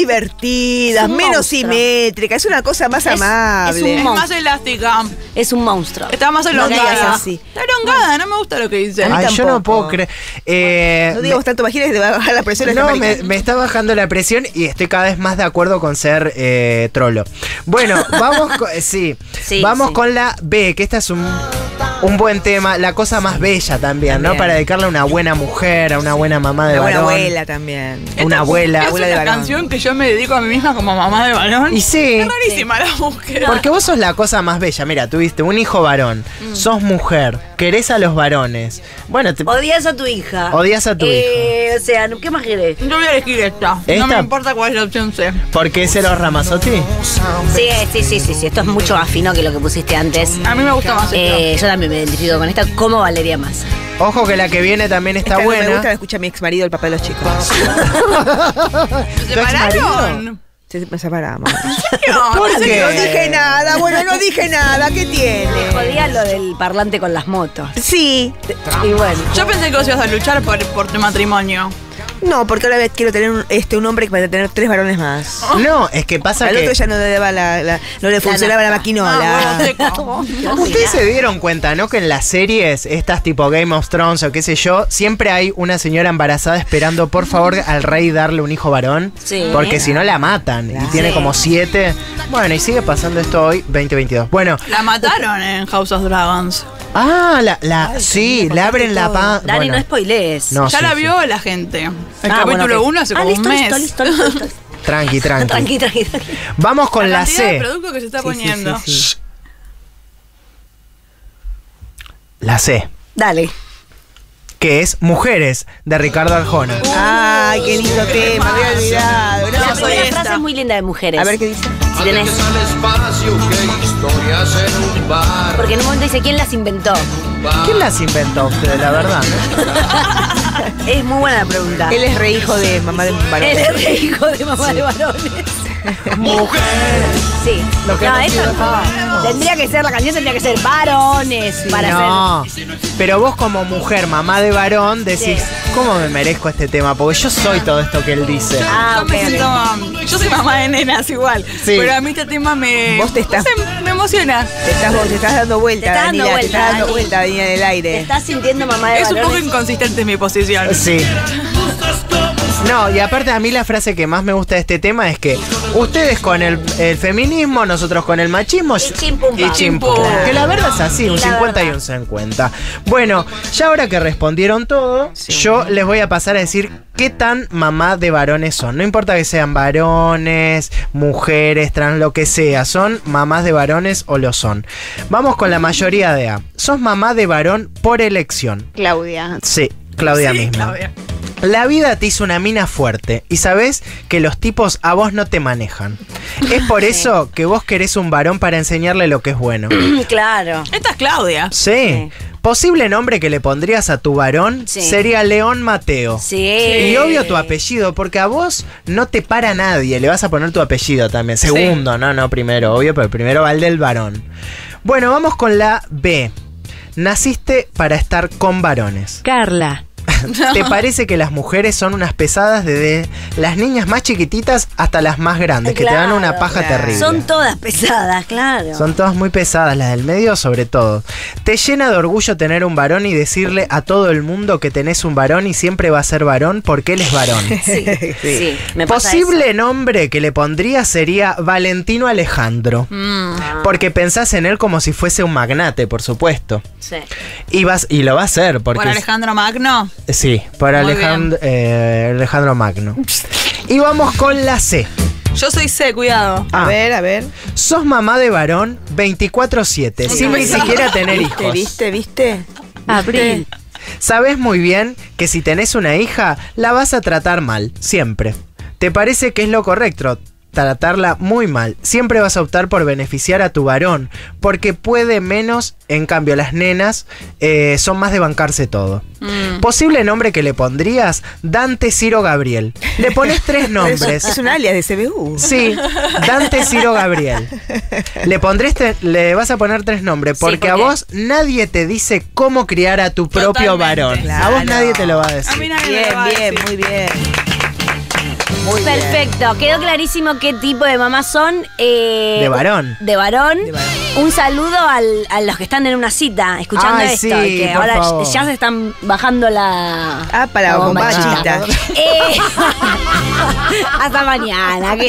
S2: un
S3: menos
S2: monstruo.
S3: simétricas, es una cosa más
S2: Es-
S3: amable.
S2: es un
S5: Es
S2: monstruo.
S5: más elástica.
S2: Es un monstruo.
S5: Está más
S3: No
S5: elongada.
S3: así.
S5: Está elongada, no me gusta lo que dice.
S4: Ay, yo no puedo creer. Eh,
S3: No digamos tanto, imagínate que te va a bajar la presión
S4: No, me, me está bajando la presión y estoy cada vez más de acuerdo con ser eh, trolo. Bueno, <laughs> vamos con, sí,
S2: Sí,
S4: vamos
S2: sí.
S4: con la B, que esta es un, un buen tema, la cosa más bella también, ¿no? Para dedicarle a una buena mujer, a una buena mamá de
S3: Una buena
S4: varón.
S3: abuela también.
S4: Una abuela.
S5: Es
S3: Abuela de
S5: una
S3: varón.
S5: canción que yo me dedico a mí misma como mamá de varón.
S4: Y sí.
S5: Es rarísima la búsqueda.
S4: Porque vos sos la cosa más bella. Mira, tuviste un hijo varón,
S2: Mm.
S4: sos mujer, querés a los varones. Bueno, te-
S2: Odias a tu hija.
S4: Odias a tu
S2: eh, O sea, ¿qué más querés?
S5: Yo voy a elegir esta. No me importa cuál es la opción C.
S4: ¿por qué Cero Ramazotti?
S2: Sí, sí, sí, sí, sí. Esto es mucho más fino que lo que pusiste antes.
S5: A mí me gusta más
S2: Eh,
S5: esta.
S2: yo también me identifico con esta. ¿Cómo valería más?
S4: Ojo que la que viene también está
S3: Esta no
S4: buena.
S3: me gusta, la escucha mi ex marido, el papá de los chicos.
S5: ¿Se separaron?
S3: Me separamos. <laughs>
S4: ¿Por qué?
S3: No dije nada, bueno, no dije nada, ¿qué
S2: Me
S3: tiene?
S2: jodía lo del parlante con las motos.
S3: Sí.
S2: Y bueno.
S5: Yo pensé que vos ibas a luchar por, por tu matrimonio.
S3: No, porque ahora quiero tener un, este, un hombre para tener tres varones más.
S4: No, es que pasa
S3: Al
S4: que.
S3: otro ya no le daba la, la- no le funcionaba la, maquinola. <laughs>
S4: Ustedes se dieron cuenta, ¿no? Que en las series, estas tipo Game of Thrones o qué sé yo, siempre hay una señora embarazada esperando, por favor, al rey darle un hijo varón.
S2: Sí.
S4: Porque si no la matan. Y tiene
S2: Sí.
S4: como siete. Bueno, y sigue pasando esto hoy, 2022. Bueno.
S5: La mataron en House of Dragons.
S4: Ah, la, la, sí, le abren la pan.
S2: Dani,
S4: bueno.
S2: no spoilees.
S4: No,
S5: ya
S4: sí,
S5: la
S4: sí.
S5: vio la gente. El
S2: Ah, bueno,
S5: capítulo
S2: ok.
S5: 1 hace
S2: Ah,
S5: como
S2: listo,
S5: un mes.
S2: listo, listo, listo, listo. <laughs>
S4: Tranqui, tranqui.
S2: Tranqui, tranqui, tranqui.
S4: Vamos con la,
S5: de
S4: C.
S5: producto que se está
S3: Sí, sí,
S5: poniendo.
S3: sí, sí.
S4: La C.
S2: Dale.
S4: Que es Mujeres, de Ricardo Arjona.
S3: Ay, qué lindo tema, me había olvidado. No,
S2: La
S3: soy
S2: primera
S3: esta.
S2: frase es muy linda de mujeres.
S3: A ver qué dice.
S2: Si tenés. Porque en un momento dice quién las inventó.
S4: ¿Quién las inventó ustedes, la verdad? <laughs>
S2: Es muy buena la pregunta.
S3: Él es re hijo de mamá de varón.
S2: Él es re hijo de mamá de varones. Sí.
S4: Lo que
S2: no,
S4: no
S2: eso no. Tendría que ser, la canción tendría que ser varones para
S4: no, pero vos como mujer, mamá de varón, decís, ¿cómo me merezco este tema? Porque yo soy todo esto que él dice.
S2: Ah,
S5: yo me siento. um, Yo soy mamá de nenas igual.
S4: Sí.
S5: Pero a mí este tema me.
S3: Vos te estás-
S5: sé, me emociona.
S3: Te estás, te estás dando vuelta,
S2: Te estás dando
S3: Danila, te
S2: vuelta,
S3: estás dando
S2: Dani.
S3: vuelta, Danila, en el
S2: Te
S3: aire.
S2: estás sintiendo mamá de
S5: Es un poco inconsistente mi posición.
S4: Sí. No, y aparte a mí la frase que más me gusta de este tema es que ustedes con el, el feminismo, nosotros con el machismo
S2: Y chim, pum,
S4: y
S2: pam.
S4: chim, pum.
S5: Claro.
S4: Que la verdad es así, un
S2: La
S4: 50 y un 50. Bueno, ya ahora que respondieron todo, yo les voy a pasar a decir qué tan mamá de varones son. No importa que sean varones, mujeres, trans, lo que sea, son mamás de varones o lo son. Vamos con la mayoría de A. Sos mamá de varón por elección.
S16: Claudia.
S4: Sí, Claudia
S5: Sí,
S4: misma.
S5: Claudia.
S4: La vida te hizo una mina fuerte y sabes que los tipos a vos no te manejan. Es por <laughs> eso que vos querés un varón para enseñarle lo que es bueno. <clears throat>
S2: Claro.
S5: Esta es Claudia.
S4: Sí. Posible nombre que le pondrías a tu varón
S2: Sí.
S4: sería León Mateo.
S2: Sí.
S4: Y obvio tu apellido, porque a vos no te para nadie. Le vas a poner tu apellido también. Segundo, no, no, primero, obvio, pero primero va el del varón. Bueno, vamos con la B. Naciste para estar con varones.
S19: Carla. <laughs>
S4: ¿Te parece que las mujeres son unas pesadas desde las niñas más chiquititas hasta las más grandes, que te dan una paja
S3: claro.
S4: terrible?
S2: Son todas pesadas, claro.
S4: Son todas muy pesadas, las del medio sobre todo. Te llena de orgullo tener un varón y decirle a todo el mundo que tenés un varón y siempre va a ser varón porque él es varón. <laughs>
S2: Sí, sí. Me pasa
S4: Posible nombre que le pondría sería Valentino Alejandro.
S5: Mm.
S4: Porque pensás en él como si fuese un magnate, por supuesto.
S2: Sí.
S4: Y, vas, y lo va a hacer porque...
S5: Por Alejandro Magno.
S4: Sí,
S5: Muy
S4: Alejandro, eh, Alejandro Magno. <laughs> Y vamos con la C.
S5: Yo soy C, cuidado.
S3: A
S4: Ah.
S3: ver, a ver.
S4: Sos mamá de varón 24-7, sin ni siquiera tener
S3: ¿Viste,
S4: hijos.
S3: viste, viste?
S19: Abril.
S4: Sabes muy bien que si tenés una hija, la vas a tratar mal, siempre. ¿Te parece que es lo correcto? Tratarla muy mal. Siempre vas a optar por beneficiar a tu varón, porque puede menos, en cambio las nenas eh, son más de bancarse todo.
S5: Mm.
S4: Posible nombre que le pondrías, Dante Ciro Gabriel. Le pones tres <laughs> nombres.
S3: Es un alias de CBU.
S4: Sí, Dante Ciro Gabriel. Le pondré este- le vas a poner tres nombres,
S2: Sí,
S4: porque a vos nadie te dice cómo criar a tu propio
S5: Totalmente.
S4: varón. A vos nadie te lo va a
S5: A
S4: decir.
S5: mí nadie me
S3: Bien,
S5: lo va a
S3: bien,
S5: decir.
S3: muy bien. Muy bien.
S2: Perfecto, quedó clarísimo qué tipo de mamás son. eh,
S4: De varón.
S2: De varón. Un saludo al- a los que están en una cita escuchando
S4: Ay,
S2: esto.
S4: sí,
S2: y que
S4: por
S2: ahora
S4: favor.
S2: ya se están bajando la.
S3: Ah, para
S2: la
S3: bombachita.
S2: Eh, <laughs> hasta mañana, que